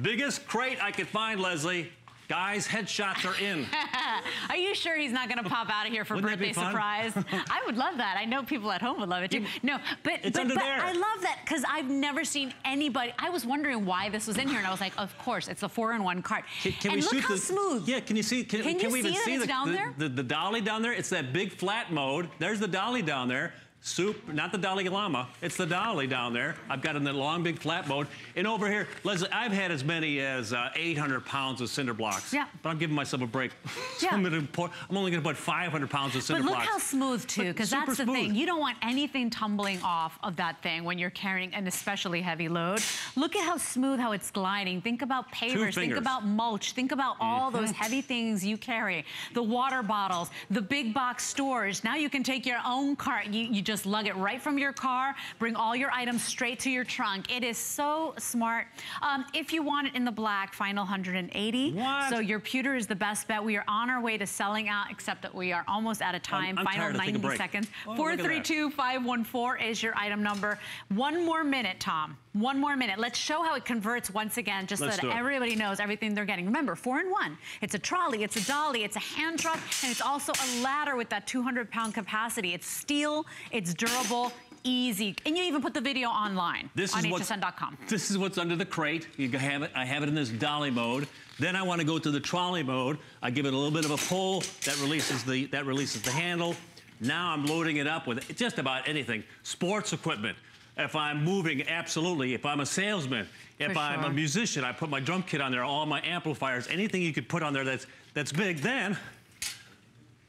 [SPEAKER 11] Biggest crate I could find, Leslie. Guys, headshots are in. *laughs*
[SPEAKER 1] Are you sure he's not going to pop out of here for
[SPEAKER 11] Wouldn't
[SPEAKER 1] birthday surprise? I would love that. I know people at home would love it too. No, but
[SPEAKER 11] It's
[SPEAKER 1] but,
[SPEAKER 11] under
[SPEAKER 1] but
[SPEAKER 11] there.
[SPEAKER 1] I love that because I've never seen anybody. I was wondering why this was in here, and I was like, of course, it's a four-in-one cart.
[SPEAKER 11] Can, can
[SPEAKER 1] and
[SPEAKER 11] we
[SPEAKER 1] look
[SPEAKER 11] shoot
[SPEAKER 1] how
[SPEAKER 11] the,
[SPEAKER 1] smooth.
[SPEAKER 11] Yeah, can you see? Can,
[SPEAKER 1] Can you
[SPEAKER 11] we even
[SPEAKER 1] see that
[SPEAKER 11] see the,
[SPEAKER 1] down
[SPEAKER 11] the,
[SPEAKER 1] there?
[SPEAKER 11] The, the dolly down there? It's that big flat mode. There's the dolly down there. Soup, not the Dalai Lama. It's the dolly down there. I've got in the long, big flat mode. And over here, Leslie, I've had as many as uh, 800 pounds of cinder blocks.
[SPEAKER 1] Yeah.
[SPEAKER 11] But I'm giving myself a break. So *laughs*
[SPEAKER 1] Yeah.
[SPEAKER 11] I'm, gonna pour, I'm only going to put 500 pounds of cinder blocks.
[SPEAKER 1] But look
[SPEAKER 11] blocks.
[SPEAKER 1] how smooth too, because that's the
[SPEAKER 11] smooth.
[SPEAKER 1] thing. You don't want anything tumbling off of that thing when you're carrying an especially heavy load. Look at how smooth, how it's gliding. Think about pavers. Think about mulch. Think about all those heavy things you carry. The water bottles, the big box stores. Now you can take your own cart. You, you just just lug it right from your car, bring all your items straight to your trunk. It is so smart. Um, if you want it in the black, final 180.
[SPEAKER 11] What?
[SPEAKER 1] So your pewter is the best bet. We are on our way to selling out, except that we are almost out of time.
[SPEAKER 11] I'm
[SPEAKER 1] final
[SPEAKER 11] taking a
[SPEAKER 1] 90 seconds.
[SPEAKER 11] Oh, look at that.
[SPEAKER 1] 432-514 is your item number. One more minute, Tom. One more minute. Let's show how it converts once again, just
[SPEAKER 11] Let's
[SPEAKER 1] so that everybody knows everything they're getting. Remember, four in one. It's a trolley, it's a dolly, it's a hand truck, and it's also a ladder with that 200 pound capacity. It's steel, it's durable, easy. And you even put the video online
[SPEAKER 11] This
[SPEAKER 1] on hsn.com.
[SPEAKER 11] This is what's under the crate. You have it. I have it in this dolly mode. Then I want to go to the trolley mode. I give it a little bit of a pull. That releases the that releases the handle. Now I'm loading it up with just about anything. Sports equipment. If I'm moving, absolutely. If I'm a salesman, if
[SPEAKER 1] For
[SPEAKER 11] I'm
[SPEAKER 1] sure.
[SPEAKER 11] a musician, I put my drum kit on there, all my amplifiers, anything you could put on there that's that's big. Then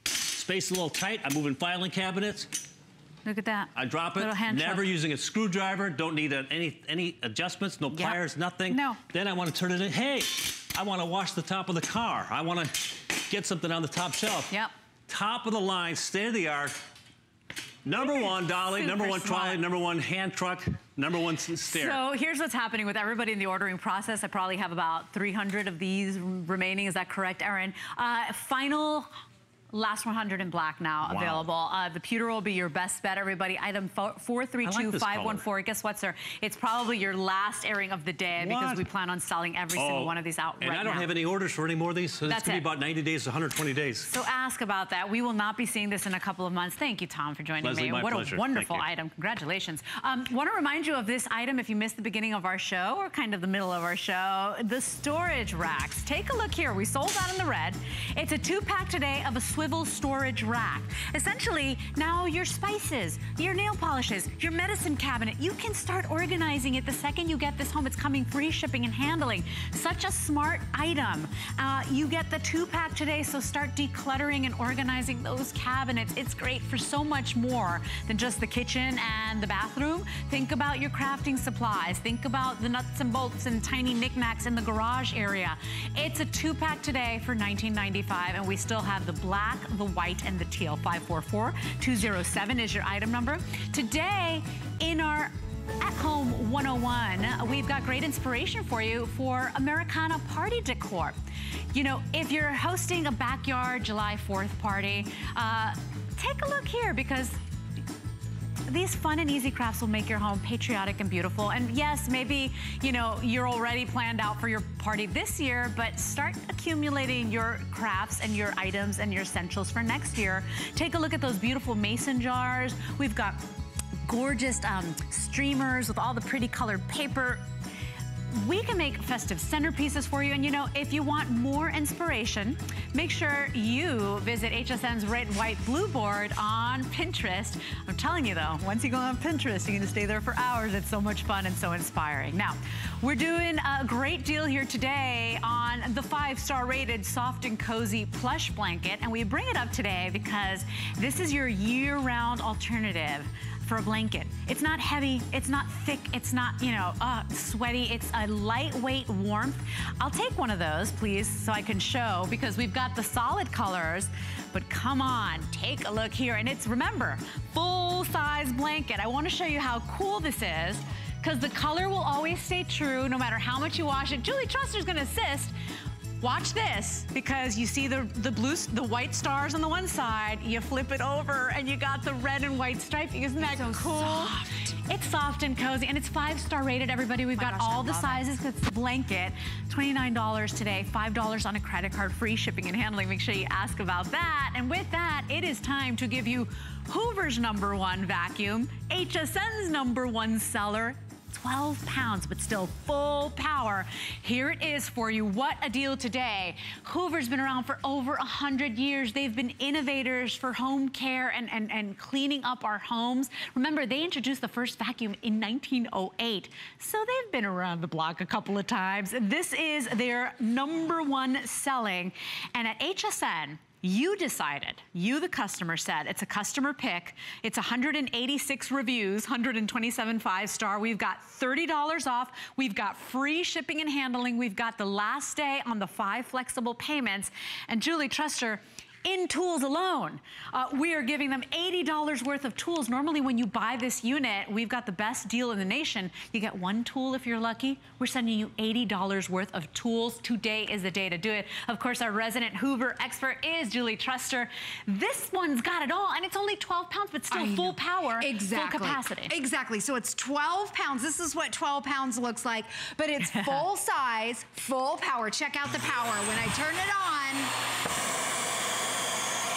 [SPEAKER 11] space a little tight. I'm moving filing cabinets.
[SPEAKER 1] Look at that.
[SPEAKER 11] I drop it.
[SPEAKER 1] Little hand
[SPEAKER 11] Never
[SPEAKER 1] truck.
[SPEAKER 11] using a screwdriver. Don't need a, any any adjustments. No
[SPEAKER 1] Yep.
[SPEAKER 11] pliers. Nothing.
[SPEAKER 1] No.
[SPEAKER 11] Then I want to turn it in. Hey, I want to wash the top of the car. I want to get something on the top shelf.
[SPEAKER 1] Yep.
[SPEAKER 11] Top of the line, state of the art. Number one dolly,
[SPEAKER 1] super
[SPEAKER 11] number one trolley,
[SPEAKER 1] smart.
[SPEAKER 11] number one hand truck, number one stair.
[SPEAKER 1] So here's what's happening with everybody in the ordering process. I probably have about 300 of these remaining. Is that correct, Erin? Uh, final. Last 100 in black now
[SPEAKER 11] Wow.
[SPEAKER 1] available. Uh, the pewter will be your best bet, everybody. Item fo- 432514. Guess what, sir? It's probably your last airing of the day because we plan on selling every single one of these out
[SPEAKER 11] and
[SPEAKER 1] right
[SPEAKER 11] I don't
[SPEAKER 1] now.
[SPEAKER 11] have any orders for any more of these, so
[SPEAKER 1] That's
[SPEAKER 11] it's going
[SPEAKER 1] it.
[SPEAKER 11] to be about 90 days to 120 days.
[SPEAKER 1] So ask about that. We will not be seeing this in a couple of months. Thank you, Tom, for joining
[SPEAKER 11] Leslie,
[SPEAKER 1] me. what
[SPEAKER 11] pleasure.
[SPEAKER 1] a wonderful item. Congratulations. Um, want to remind you of this item if you missed the beginning of our show or kind of the middle of our show. The storage racks. Take a look here. We sold out in the red. It's a two-pack today of a swivel storage rack. Essentially, now your spices, your nail polishes, your medicine cabinet, you can start organizing it the second you get this home. It's coming free shipping and handling. Such a smart item. Uh, you get the two-pack today, so start decluttering and organizing those cabinets. It's great for so much more than just the kitchen and the bathroom. Think about your crafting supplies. Think about the nuts and bolts and tiny knickknacks in the garage area. It's a two-pack today for $19.95, and we still have the black, the white, and the teal. 544-207 is your item number. Today, in our at Home 101, we've got great inspiration for you for Americana party decor. You know, if you're hosting a backyard July 4th party, uh, take a look here because these fun and easy crafts will make your home patriotic and beautiful. And yes, maybe, you know, you're already planned out for your party this year, but start accumulating your crafts and your items and your essentials for next year. Take a look at those beautiful mason jars. We've got gorgeous um, streamers with all the pretty colored paper we can make festive centerpieces for you. And you know, if you want more inspiration, make sure you visit HSN's red, white, blue board on Pinterest. I'm telling you though, once you go on Pinterest, you're gonna stay there for hours. It's so much fun and so inspiring. Now, we're doing a great deal here today on the five-star rated soft and cozy plush blanket. And we bring it up today because this is your year-round alternative for a blanket. It's not heavy, it's not thick, it's not, you know, uh, sweaty. It's a lightweight warmth. I'll take one of those, please, so I can show because we've got the solid colors, but come on, take a look here. And it's, remember, full-size blanket. I wanna show you how cool this is because the color will always stay true no matter how much you wash it. Julie Truster's gonna assist. Watch this, because you see the, the blue, the white stars on the one side, you flip it over and you got the red and white striping. Isn't that cool?
[SPEAKER 5] soft.
[SPEAKER 1] It's soft and cozy and it's five star rated, everybody. We've oh
[SPEAKER 5] My
[SPEAKER 1] got
[SPEAKER 5] gosh, I
[SPEAKER 1] all the
[SPEAKER 5] love it.
[SPEAKER 1] sizes. It's a blanket, $29 today, $5 on a credit card, free shipping and handling. Make sure you ask about that. And with that, it is time to give you Hoover's number one vacuum, HSN's number one seller, 12 pounds, but still full power. Here it is for you. What a deal today. Hoover's been around for over 100 years. They've been innovators for home care and, and, and cleaning up our homes. Remember, they introduced the first vacuum in 1908. So they've been around the block a couple of times. This is their number one selling. And at HSN, you decided, you the customer said, it's a customer pick. It's 186 reviews, 127 five star. We've got $30 off. We've got free shipping and handling. We've got the last day on the five flexible payments. And Julie Truster, in tools alone. Uh, we are giving them $80 worth of tools. Normally when you buy this unit, we've got the best deal in the nation. You get one tool if you're lucky. We're sending you $80 worth of tools. Today is the day to do it. Of course, our resident Hoover expert is Julie Truster. This one's got it all, and it's only 12 pounds, but still
[SPEAKER 12] I
[SPEAKER 1] full
[SPEAKER 12] know.
[SPEAKER 1] power,
[SPEAKER 12] exactly.
[SPEAKER 1] full capacity.
[SPEAKER 12] Exactly. So it's 12 pounds. This is what 12 pounds looks like, but it's *laughs* full size, full power. Check out the power. When I turn it on,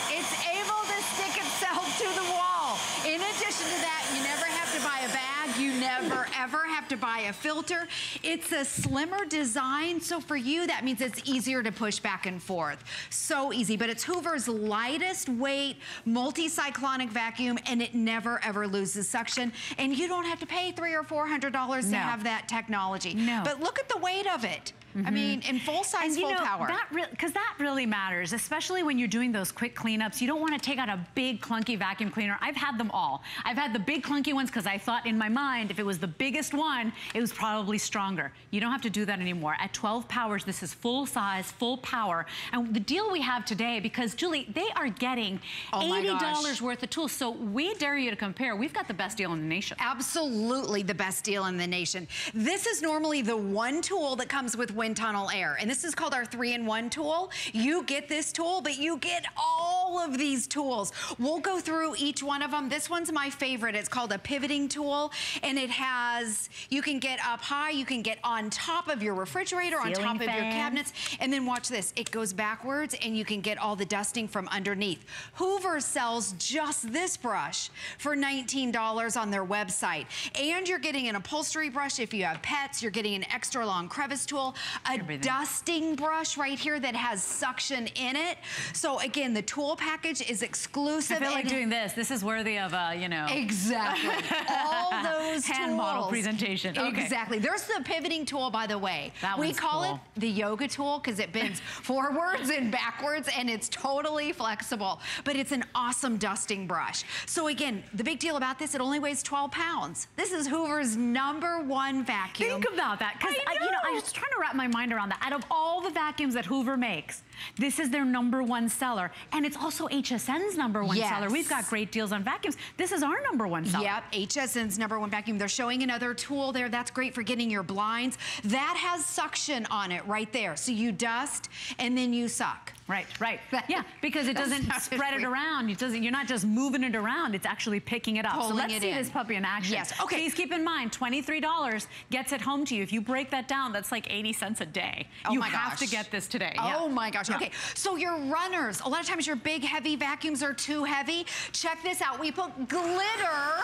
[SPEAKER 12] it's able to stick itself to the wall. In addition to that, you never have to buy a bag. You never, ever have to buy a filter. It's a slimmer design, so for you, that means it's easier to push back and forth. So easy, but it's Hoover's lightest weight multi-cyclonic vacuum, and it never, ever loses suction. And you don't have to pay three or $400 to have that technology.
[SPEAKER 1] No.
[SPEAKER 12] But look at the weight of it. I mm-hmm. mean, in full size,
[SPEAKER 1] and you
[SPEAKER 12] full
[SPEAKER 1] know,
[SPEAKER 12] power.
[SPEAKER 1] That because that really matters, especially when you're doing those quick cleanups. You don't want to take out a big clunky vacuum cleaner. I've had them all. I've had the big clunky ones because I thought in my mind if it was the biggest one, it was probably stronger. You don't have to do that anymore. At 12 powers, this is full size, full power. And the deal we have today, because Julie, they are getting
[SPEAKER 12] Oh
[SPEAKER 1] $80 worth of tools. So we dare you to compare. We've got the best deal in the nation.
[SPEAKER 12] Absolutely the best deal in the nation. This is normally the one tool that comes with tunnel air, and this is called our three-in-one tool. You get this tool, but you get all of these tools. We'll go through each one of them. This one's my favorite. It's called a pivoting tool, and it has, you can get up high, you can get on top of your refrigerator, on
[SPEAKER 1] Ceiling
[SPEAKER 12] top of your cabinets, and then watch this. It goes backwards, and you can get all the dusting from underneath. Hoover sells just this brush for $19 on their website. And you're getting an upholstery brush if you have pets. You're getting an extra long crevice tool, a dusting brush right here that has suction in it. So again, the tool package is exclusive.
[SPEAKER 1] I feel like doing this. This is worthy of a, you know.
[SPEAKER 12] Exactly. All *laughs* those
[SPEAKER 1] Hand model presentation. Okay.
[SPEAKER 12] Exactly. There's the pivoting tool, by the way.
[SPEAKER 1] That
[SPEAKER 12] we call
[SPEAKER 1] cool.
[SPEAKER 12] it the yoga tool because it bends *laughs* forwards and backwards and it's totally flexible. But it's an awesome dusting brush. So again, the big deal about this, it only weighs 12 pounds. This is Hoover's number one vacuum.
[SPEAKER 1] Think about that, because you know I was trying to wrap my mind around that. Out of all the vacuums that Hoover makes, this is their number one seller, and it's also HSN's number one
[SPEAKER 12] Yes.
[SPEAKER 1] seller. We've got great deals on vacuums. This is our number one seller.
[SPEAKER 12] Yep, HSN's number one vacuum. They're showing another tool there. That's great for getting your blinds. That has suction on it right there. So you dust and then you suck.
[SPEAKER 1] Right, right. Yeah, because it doesn't spread it around. It doesn't. You're not just moving it around. It's actually picking it up. so let's see
[SPEAKER 12] in.
[SPEAKER 1] this puppy in action.
[SPEAKER 12] Yes, okay.
[SPEAKER 1] Please keep in mind, $23 gets it home to you. If you break that down, that's like 80 cents a day.
[SPEAKER 12] Oh
[SPEAKER 1] you
[SPEAKER 12] my
[SPEAKER 1] have
[SPEAKER 12] gosh.
[SPEAKER 1] to get this today.
[SPEAKER 12] Oh
[SPEAKER 1] Yeah.
[SPEAKER 12] my gosh.
[SPEAKER 1] Yeah.
[SPEAKER 12] Okay, so your runners, a lot of times your big heavy vacuums are too heavy. Check this out. We put glitter,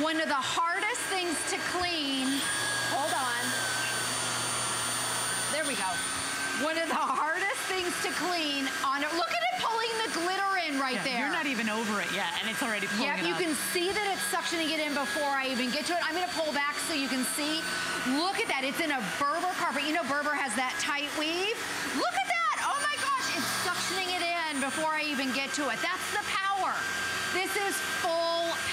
[SPEAKER 12] one of the hardest things to clean. Hold on. There we go. One of the hardest things to clean on it. Look at it pulling the glitter in right
[SPEAKER 1] Yeah,
[SPEAKER 12] there.
[SPEAKER 1] You're not even over it yet, and it's already pulling
[SPEAKER 12] Yep,
[SPEAKER 1] it
[SPEAKER 12] you
[SPEAKER 1] up.
[SPEAKER 12] can see that it's suctioning it in before I even get to it. I'm gonna pull back so you can see. Look at that, it's in a Berber carpet. You know Berber has that tight weave. Look at that, oh my gosh, it's suctioning it in before I even get to it. That's the power. This is full power.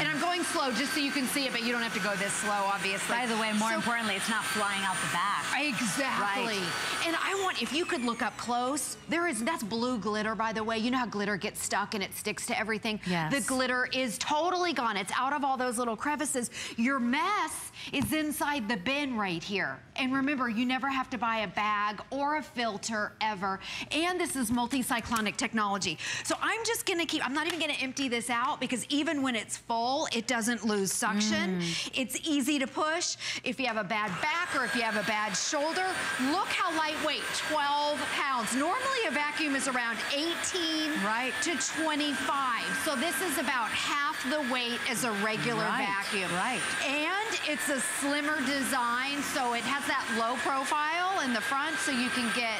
[SPEAKER 12] And I'm going slow just so you can see it, but you don't have to go this slow, obviously.
[SPEAKER 1] By the way, more
[SPEAKER 12] So-
[SPEAKER 1] importantly, it's not flying out the back.
[SPEAKER 12] Exactly.
[SPEAKER 1] Right.
[SPEAKER 12] And I want, if you could look up close, there is, that's blue glitter, by the way. You know how glitter gets stuck and it sticks to everything?
[SPEAKER 1] Yes.
[SPEAKER 12] The glitter is totally gone. It's out of all those little crevices. Your mess is inside the bin right here. And remember, you never have to buy a bag or a filter ever. And this is multi-cyclonic technology. So I'm just gonna keep, I'm not even gonna empty this out because even when it's full, it doesn't lose suction. Mm. It's easy to push. If you have a bad back or if you have a bad shoulder, look how lightweight, 12 pounds. Normally a vacuum is around 18
[SPEAKER 1] Right.
[SPEAKER 12] to 25. So this is about half the weight as a regular
[SPEAKER 1] Right,
[SPEAKER 12] vacuum.
[SPEAKER 1] right.
[SPEAKER 12] And it's a slimmer design, so it has that low profile in the front so you can get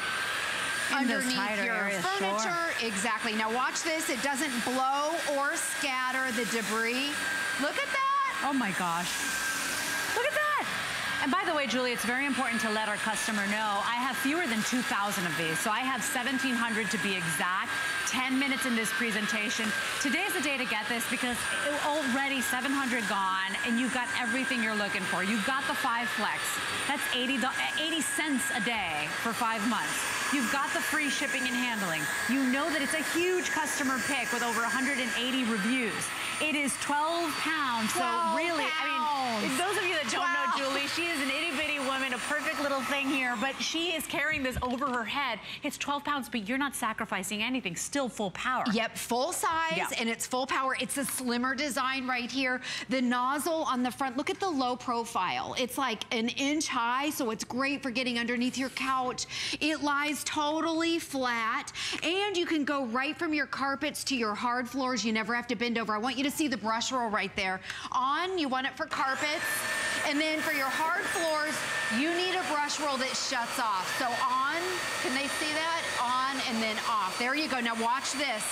[SPEAKER 1] In
[SPEAKER 12] underneath your
[SPEAKER 1] areas, sure.
[SPEAKER 12] furniture. Exactly. Now watch this. It doesn't blow or scatter the debris. Look at that.
[SPEAKER 1] Oh my gosh. Look at that. And by the way, Julie, it's very important to let our customer know I have fewer than 2,000 of these. So I have 1,700 to be exact. 10 minutes in this presentation. Today's the day to get this because already 700 gone and you've got everything you're looking for. You've got the five flex. That's 80, 80 cents a day for five months. You've got the free shipping and handling. You know that it's a huge customer pick with over 180 reviews. It is 12 pounds.
[SPEAKER 12] 12
[SPEAKER 1] so really,
[SPEAKER 12] pounds.
[SPEAKER 1] I mean, those of you that don't 12. know Julie, she is an itty bitty woman, a perfect little thing here, but she is carrying this over her head. It's 12 pounds, but you're not sacrificing anything. Still full power.
[SPEAKER 12] Yep, full size yep. and it's full power. It's a slimmer design right here. The nozzle on the front, look at the low profile. It's like an inch high, so it's great for getting underneath your couch. It lies totally flat and you can go right from your carpets to your hard floors. You never have to bend over. I want you to see the brush roll right there. On, you want it for carpets. And then for your hard floors, you need a brush roll that shuts off. So on, can they see that? On and then off. There you go. Now watch this.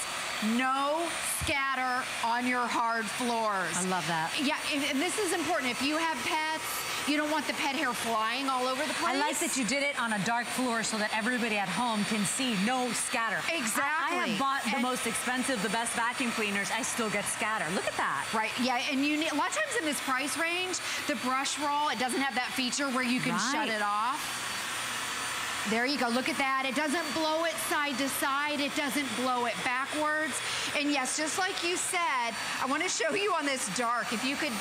[SPEAKER 12] No scatter on your hard floors.
[SPEAKER 1] I love that.
[SPEAKER 12] Yeah, and this is important. If you have pets, you don't want the pet hair flying all over the place.
[SPEAKER 1] I like that you did it on a dark floor so that everybody at home can see no scatter.
[SPEAKER 12] Exactly.
[SPEAKER 1] I, I have bought and the most expensive, the best vacuum cleaners. I still get scatter. Look at that.
[SPEAKER 12] Right, yeah, and you need, a lot of times in this price range, the brush roll, it doesn't have that feature where you can right. shut it off. There you go, look at that. It doesn't blow it side to side. It doesn't blow it backwards. And yes, just like you said, I wanna show you on this dark, if you could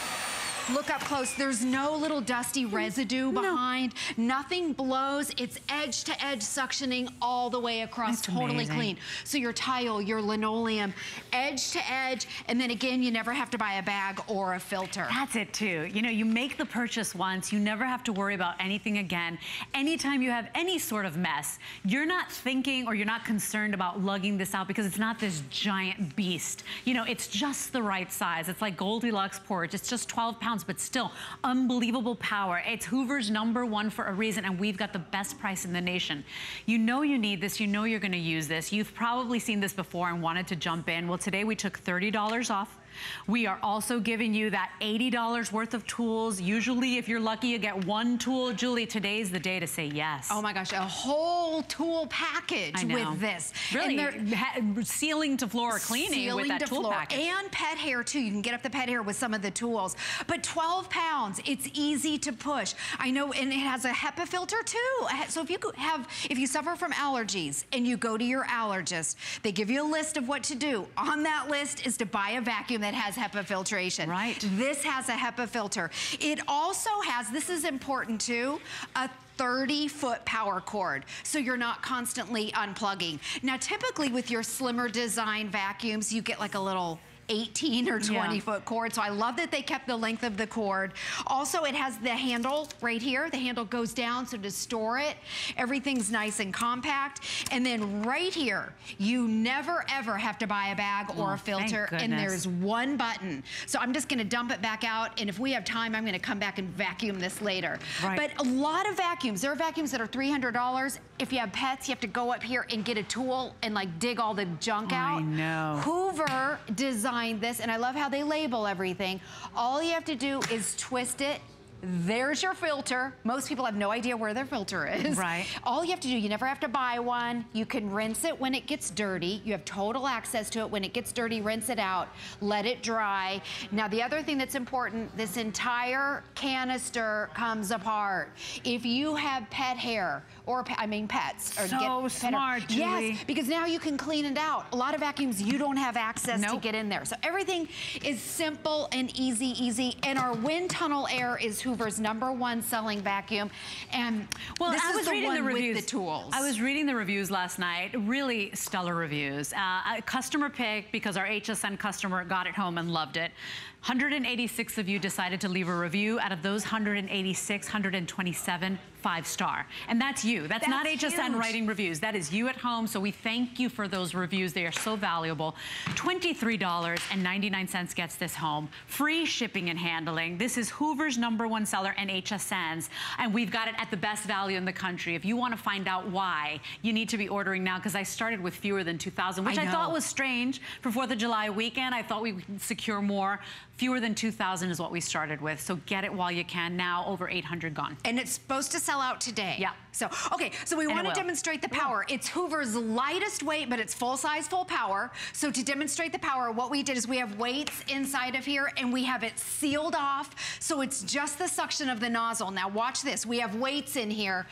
[SPEAKER 12] look up close. There's no little dusty residue behind. No. Nothing blows. It's edge to edge suctioning all the way across, That's totally amazing. clean. So your tile, your linoleum, edge to edge, and then again, you never have to buy a bag or a filter.
[SPEAKER 1] That's it too. You know, you make the purchase once, you never have to worry about anything again. Anytime you have any sort of mess, you're not thinking or you're not concerned about lugging this out because it's not this giant beast. You know, it's just the right size. It's like Goldilocks porridge. It's just 12 pounds pounds, but still unbelievable power. It's Hoover's number one for a reason, and we've got the best price in the nation. You know you need this. You know you're going to use this. You've probably seen this before and wanted to jump in. Well, today we took $30 off we are also giving you that $80 worth of tools. Usually, if you're lucky, you get one tool. Julie, today's the day to say yes.
[SPEAKER 12] Oh my gosh, a whole tool package with this.
[SPEAKER 1] Really, and ceiling to floor cleaning with that tool
[SPEAKER 12] floor.
[SPEAKER 1] package.
[SPEAKER 12] And pet hair too. You can get up the pet hair with some of the tools. But 12 pounds, it's easy to push. I know, and it has a HEPA filter too. So if you have, if you suffer from allergies and you go to your allergist, they give you a list of what to do. On that list is to buy a vacuum that has HEPA filtration.
[SPEAKER 1] Right.
[SPEAKER 12] This has a HEPA filter. It also has, this is important too, a 30 foot power cord so you're not constantly unplugging. Now typically with your slimmer design vacuums you get like a little 18 or 20 yeah. foot cord. So I love that they kept the length of the cord. Also, it has the handle right here. The handle goes down, so to store it, everything's nice and compact. And then right here, you never ever have to buy a bag oh, or a filter. And there's one button. So I'm just gonna dump it back out. And if we have time, I'm gonna come back and vacuum this later. Right. But a lot of vacuums, there are vacuums that are $300. If you have pets, you have to go up here and get a tool and like dig all the junk out.
[SPEAKER 1] I know.
[SPEAKER 12] Hoover designed this, and I love how they label everything. All you have to do is twist it there's your filter. Most people have no idea where their filter is.
[SPEAKER 1] Right.
[SPEAKER 12] All you have to do, you never have to buy one. You can rinse it when it gets dirty. You have total access to it. When it gets dirty, rinse it out, let it dry. Now, the other thing that's important, this entire canister comes apart. If you have pet hair, or I mean pets. Or
[SPEAKER 1] so smart, Julie.
[SPEAKER 12] Yes, because now you can clean it out. A lot of vacuums, you don't have access
[SPEAKER 1] nope.
[SPEAKER 12] to get in there. So everything is simple and easy, easy. And our wind tunnel air is Hoover's number one selling vacuum. And
[SPEAKER 1] well,
[SPEAKER 12] this
[SPEAKER 1] I was
[SPEAKER 12] the
[SPEAKER 1] reading the reviews.
[SPEAKER 12] the tools.
[SPEAKER 1] I was reading the reviews last night. Really stellar reviews. Uh, a customer pick because our HSN customer got it home and loved it. 186 of you decided to leave a review. Out of those 186, 127 five star. And that's you. That's,
[SPEAKER 5] That's
[SPEAKER 1] not HSN
[SPEAKER 5] huge.
[SPEAKER 1] writing reviews. That is you at home. So we thank you for those reviews. They are so valuable. $23.99 gets this home. Free shipping and handling. This is Hoover's number one seller and HSN's. And we've got it at the best value in the country. If you want to find out why, you need to be ordering now because I started with fewer than 2,000, which
[SPEAKER 12] I
[SPEAKER 1] I, thought was strange for 4th of July weekend. I thought we would secure more. Fewer than 2,000 is what we started with. So get it while you can. Now over 800 gone.
[SPEAKER 12] And it's supposed to sell out today.
[SPEAKER 1] Yeah.
[SPEAKER 12] So, okay, so we want to demonstrate the power. It's Hoover's lightest weight, but it's full size, full power. So to demonstrate the power, what we did is we have weights inside of here and we have it sealed off. So it's just the suction of the nozzle. Now watch this. We have weights in here.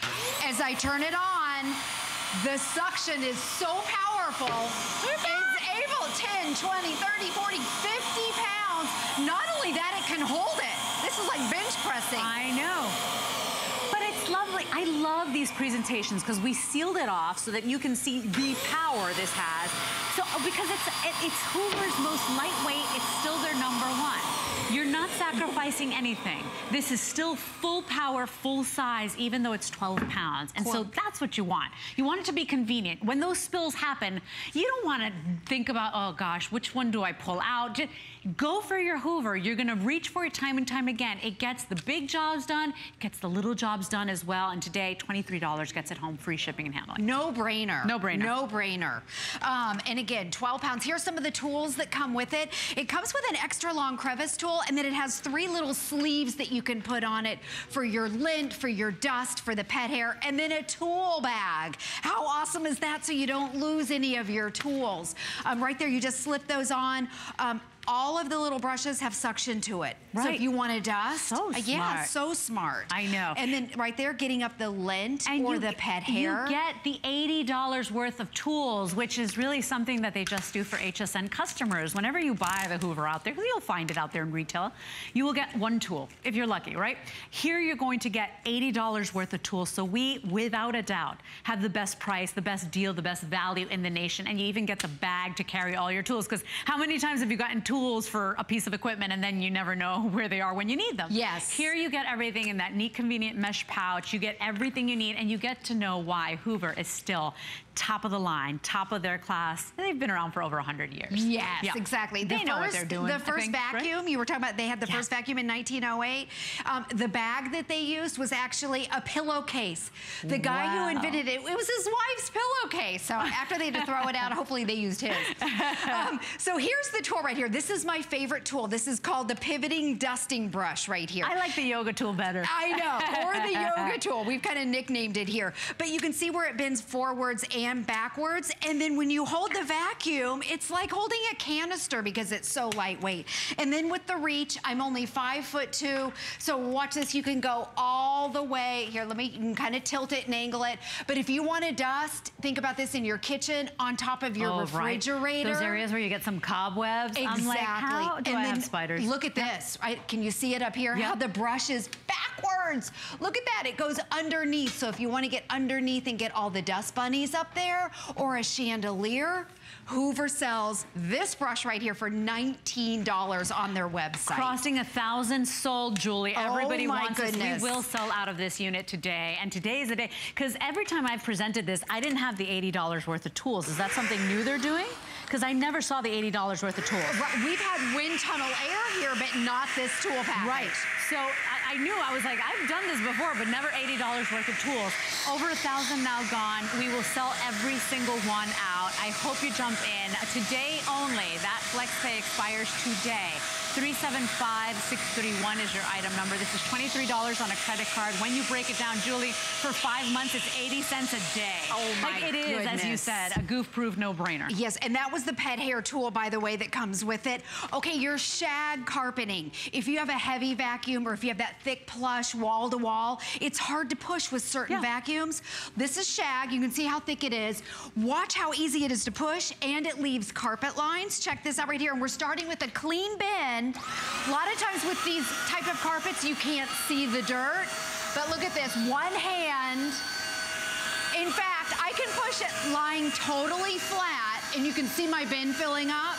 [SPEAKER 12] As I turn it on, the suction is so powerful. It's able 10, 20, 30, 40, 50 pounds. Not only that, it can hold it. This is like bench pressing.
[SPEAKER 1] I know. But it's lovely. I love these presentations because we sealed it off so that you can see the power this has. So uh, because it's it, it's Hoover's most lightweight, it's still their number one. You're not sacrificing anything. This is still full power, full size, even though it's 12 pounds. And so that's what you want. You want it to be convenient. When those spills happen, you don't want to think about, oh gosh, which one do I pull out? Just go for your Hoover. You're going to reach for it time and time again. It gets the big jobs done, it gets the little jobs done as well. And today, $23 gets it home, free shipping and handling.
[SPEAKER 12] No brainer.
[SPEAKER 1] No brainer.
[SPEAKER 12] No brainer. Um, and again, 12 pounds. Here's some of the tools that come with it. It comes with an extra long crevice tool, and then it has three little sleeves that you can put on it for your lint, for your dust, for the pet hair, and then a tool bag. How awesome is that so you don't lose any of your tools? Um, right there, you just slip those on. Um, all of the little brushes have suction to it. So if you want to dust,
[SPEAKER 1] So
[SPEAKER 12] uh, yeah, so smart.
[SPEAKER 1] I know.
[SPEAKER 12] And then right there, getting up the lint or
[SPEAKER 1] you
[SPEAKER 12] the pet hair.
[SPEAKER 1] You get the $80 worth of tools, which is really something that they just do for HSN customers. Whenever you buy the Hoover out there, you'll find it out there in retail, you will get one tool, if you're lucky, right? Here you're going to get $80 worth of tools. So we, without a doubt, have the best price, the best deal, the best value in the nation, and you even get the bag to carry all your tools. Because how many times have you gotten tools for a piece of equipment and then you never know *laughs* where they are when you need them?
[SPEAKER 12] Yes.
[SPEAKER 1] Here you get everything in that neat, convenient mesh pouch. You get everything you need, and you get to know why Hoover is still top of the line, top of their class. They've been around for over 100 years.
[SPEAKER 12] Yes,
[SPEAKER 1] Yeah.
[SPEAKER 12] exactly.
[SPEAKER 1] They
[SPEAKER 12] the
[SPEAKER 1] know
[SPEAKER 12] first,
[SPEAKER 1] what they're doing.
[SPEAKER 12] The first
[SPEAKER 1] think, right?
[SPEAKER 12] vacuum, you were talking about, they had the
[SPEAKER 1] Yeah.
[SPEAKER 12] first vacuum in 1908. Um, the bag that they used was actually a pillowcase. The guy who invented it, it was his wife's pillowcase. So after they had to throw it out, hopefully they used his. *laughs* Um, so here's the tool right here. This is my favorite tool. This is called the pivoting dusting brush right here.
[SPEAKER 1] I like the yoga tool better.
[SPEAKER 12] I know, or the *laughs* yoga tool. We've kind of nicknamed it here. But you can see where it bends forwards and backwards. And then when you hold the vacuum, it's like holding a canister because it's so lightweight. And then with the reach, I'm only five foot two. So watch this, you can go all the way. Here, let me, you can kind of tilt it and angle it. But if you want to dust, think about this in your kitchen on top of your
[SPEAKER 1] Oh, right.
[SPEAKER 12] refrigerator.
[SPEAKER 1] Those areas where you get some cobwebs.
[SPEAKER 12] Exactly.
[SPEAKER 1] I'm like, how do
[SPEAKER 12] and
[SPEAKER 1] I
[SPEAKER 12] then
[SPEAKER 1] have spiders?
[SPEAKER 12] Look at this, right? Can you see it up here?
[SPEAKER 1] Yeah.
[SPEAKER 12] How the brush is backwards. Look at that, it goes underneath. So if you wanna get underneath and get all the dust bunnies up there or a chandelier, Hoover sells this brush right here for $19 on their website.
[SPEAKER 1] Crossing a thousand sold, Julie.
[SPEAKER 12] Oh,
[SPEAKER 1] Everybody
[SPEAKER 12] my
[SPEAKER 1] wants
[SPEAKER 12] goodness.
[SPEAKER 1] this. We will sell out of this unit today. And today is the day. Because every time I've presented this, I didn't have the $80 worth of tools. Is that something new they're doing? Because I never saw the $80 worth of tools.
[SPEAKER 12] Right, We've had wind tunnel air here, but not this tool package.
[SPEAKER 1] Right. So I, knew, I was like, I've done this before, but never $80 worth of tools. Over a thousand now gone. We will sell every single one out. I hope you jump in. Today only, that FlexPay expires today. 375631 is your item number. This is $23 on a credit card. When you break it down, Julie, for five months, it's 80 cents a day.
[SPEAKER 12] Oh, my
[SPEAKER 1] Like it is, as you said, a goof-proof no-brainer.
[SPEAKER 12] Yes, and that was the pet hair tool, by the way, that comes with it. Okay, your shag carpeting. If you have a heavy vacuum or if you have that thick plush wall to wall, it's hard to push with certain
[SPEAKER 1] Yeah.
[SPEAKER 12] vacuums. This is shag. You can see how thick it is. Watch how easy it is to push, and it leaves carpet lines. Check this out right here. And we're starting with a clean bin. A lot of times with these type of carpets, you can't see the dirt. But look at this, one hand in fact, I can push it lying totally flat and you can see my bin filling up.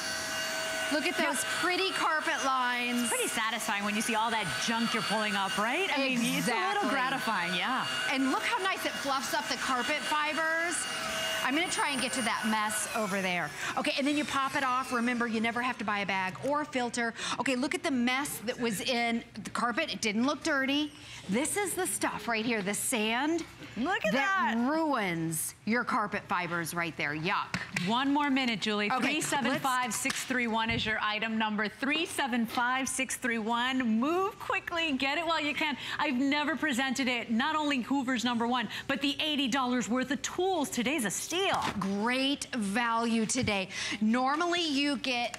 [SPEAKER 12] Look at those pretty carpet lines.
[SPEAKER 1] It's pretty satisfying when you see all that junk you're pulling up, right? I mean, it's a little gratifying, yeah.
[SPEAKER 12] And look how nice it fluffs up the carpet fibers. I'm gonna try and get to that mess over there. Okay, and then you pop it off. Remember, you never have to buy a bag or a filter. Okay, look at the mess that was in the carpet. It didn't look dirty. This is the stuff right here, the sand.
[SPEAKER 1] Look at
[SPEAKER 12] that. ruins your carpet fibers right there. Yuck.
[SPEAKER 1] One more minute, Julie.
[SPEAKER 12] Okay,
[SPEAKER 1] 375631 is your item number. 375631. Move quickly, get it while you can. I've never presented it, not only Hoover's number one, but the $80 worth of tools. Today's a steal.
[SPEAKER 12] Great value today. Normally you get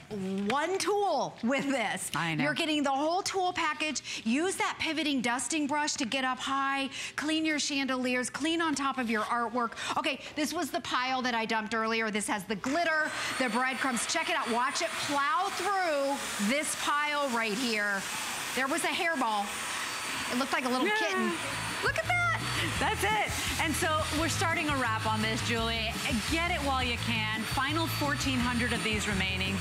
[SPEAKER 12] one tool with this.
[SPEAKER 1] I know.
[SPEAKER 12] You're getting the whole tool package. Use that pivoting dusting brush to get up high, clean your chandeliers, clean on top of your artwork. Okay, this was the pile that I dumped earlier. This has the glitter, the breadcrumbs. Check it out. Watch it plow through this pile right here. There was a hairball. It looked like a little
[SPEAKER 1] Yeah.
[SPEAKER 12] kitten. Look at that.
[SPEAKER 1] That's it. And so we're starting a wrap on this, Julie. Get it while you can. Final 1,400 of these remaining.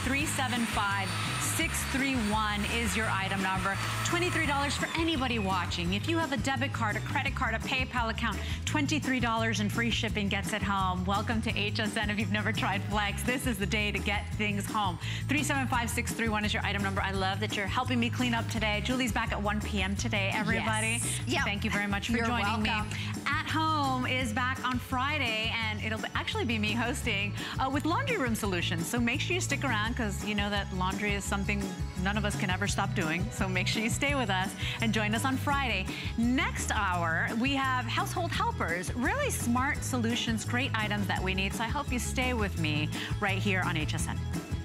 [SPEAKER 1] 375631 is your item number. $23 for anybody watching. If you have a debit card, a credit card, a PayPal account, $23 in free shipping gets it home. Welcome to HSN. If you've never tried Flex, this is the day to get things home. 375631 is your item number. I love that you're helping me clean up today. Julie's back at 1 p.m. today, everybody.
[SPEAKER 12] Yes.
[SPEAKER 1] So
[SPEAKER 12] Yep.
[SPEAKER 1] Thank you very much for
[SPEAKER 12] You're
[SPEAKER 1] joining me.
[SPEAKER 12] welcome.
[SPEAKER 1] At Home is back on Friday, and it'll actually be me hosting uh, with Laundry Room Solutions. So make sure you stick around because you know that laundry is something none of us can ever stop doing. So make sure you stay with us and join us on Friday. Next hour, we have household helpers, really smart solutions, great items that we need. So I hope you stay with me right here on HSN.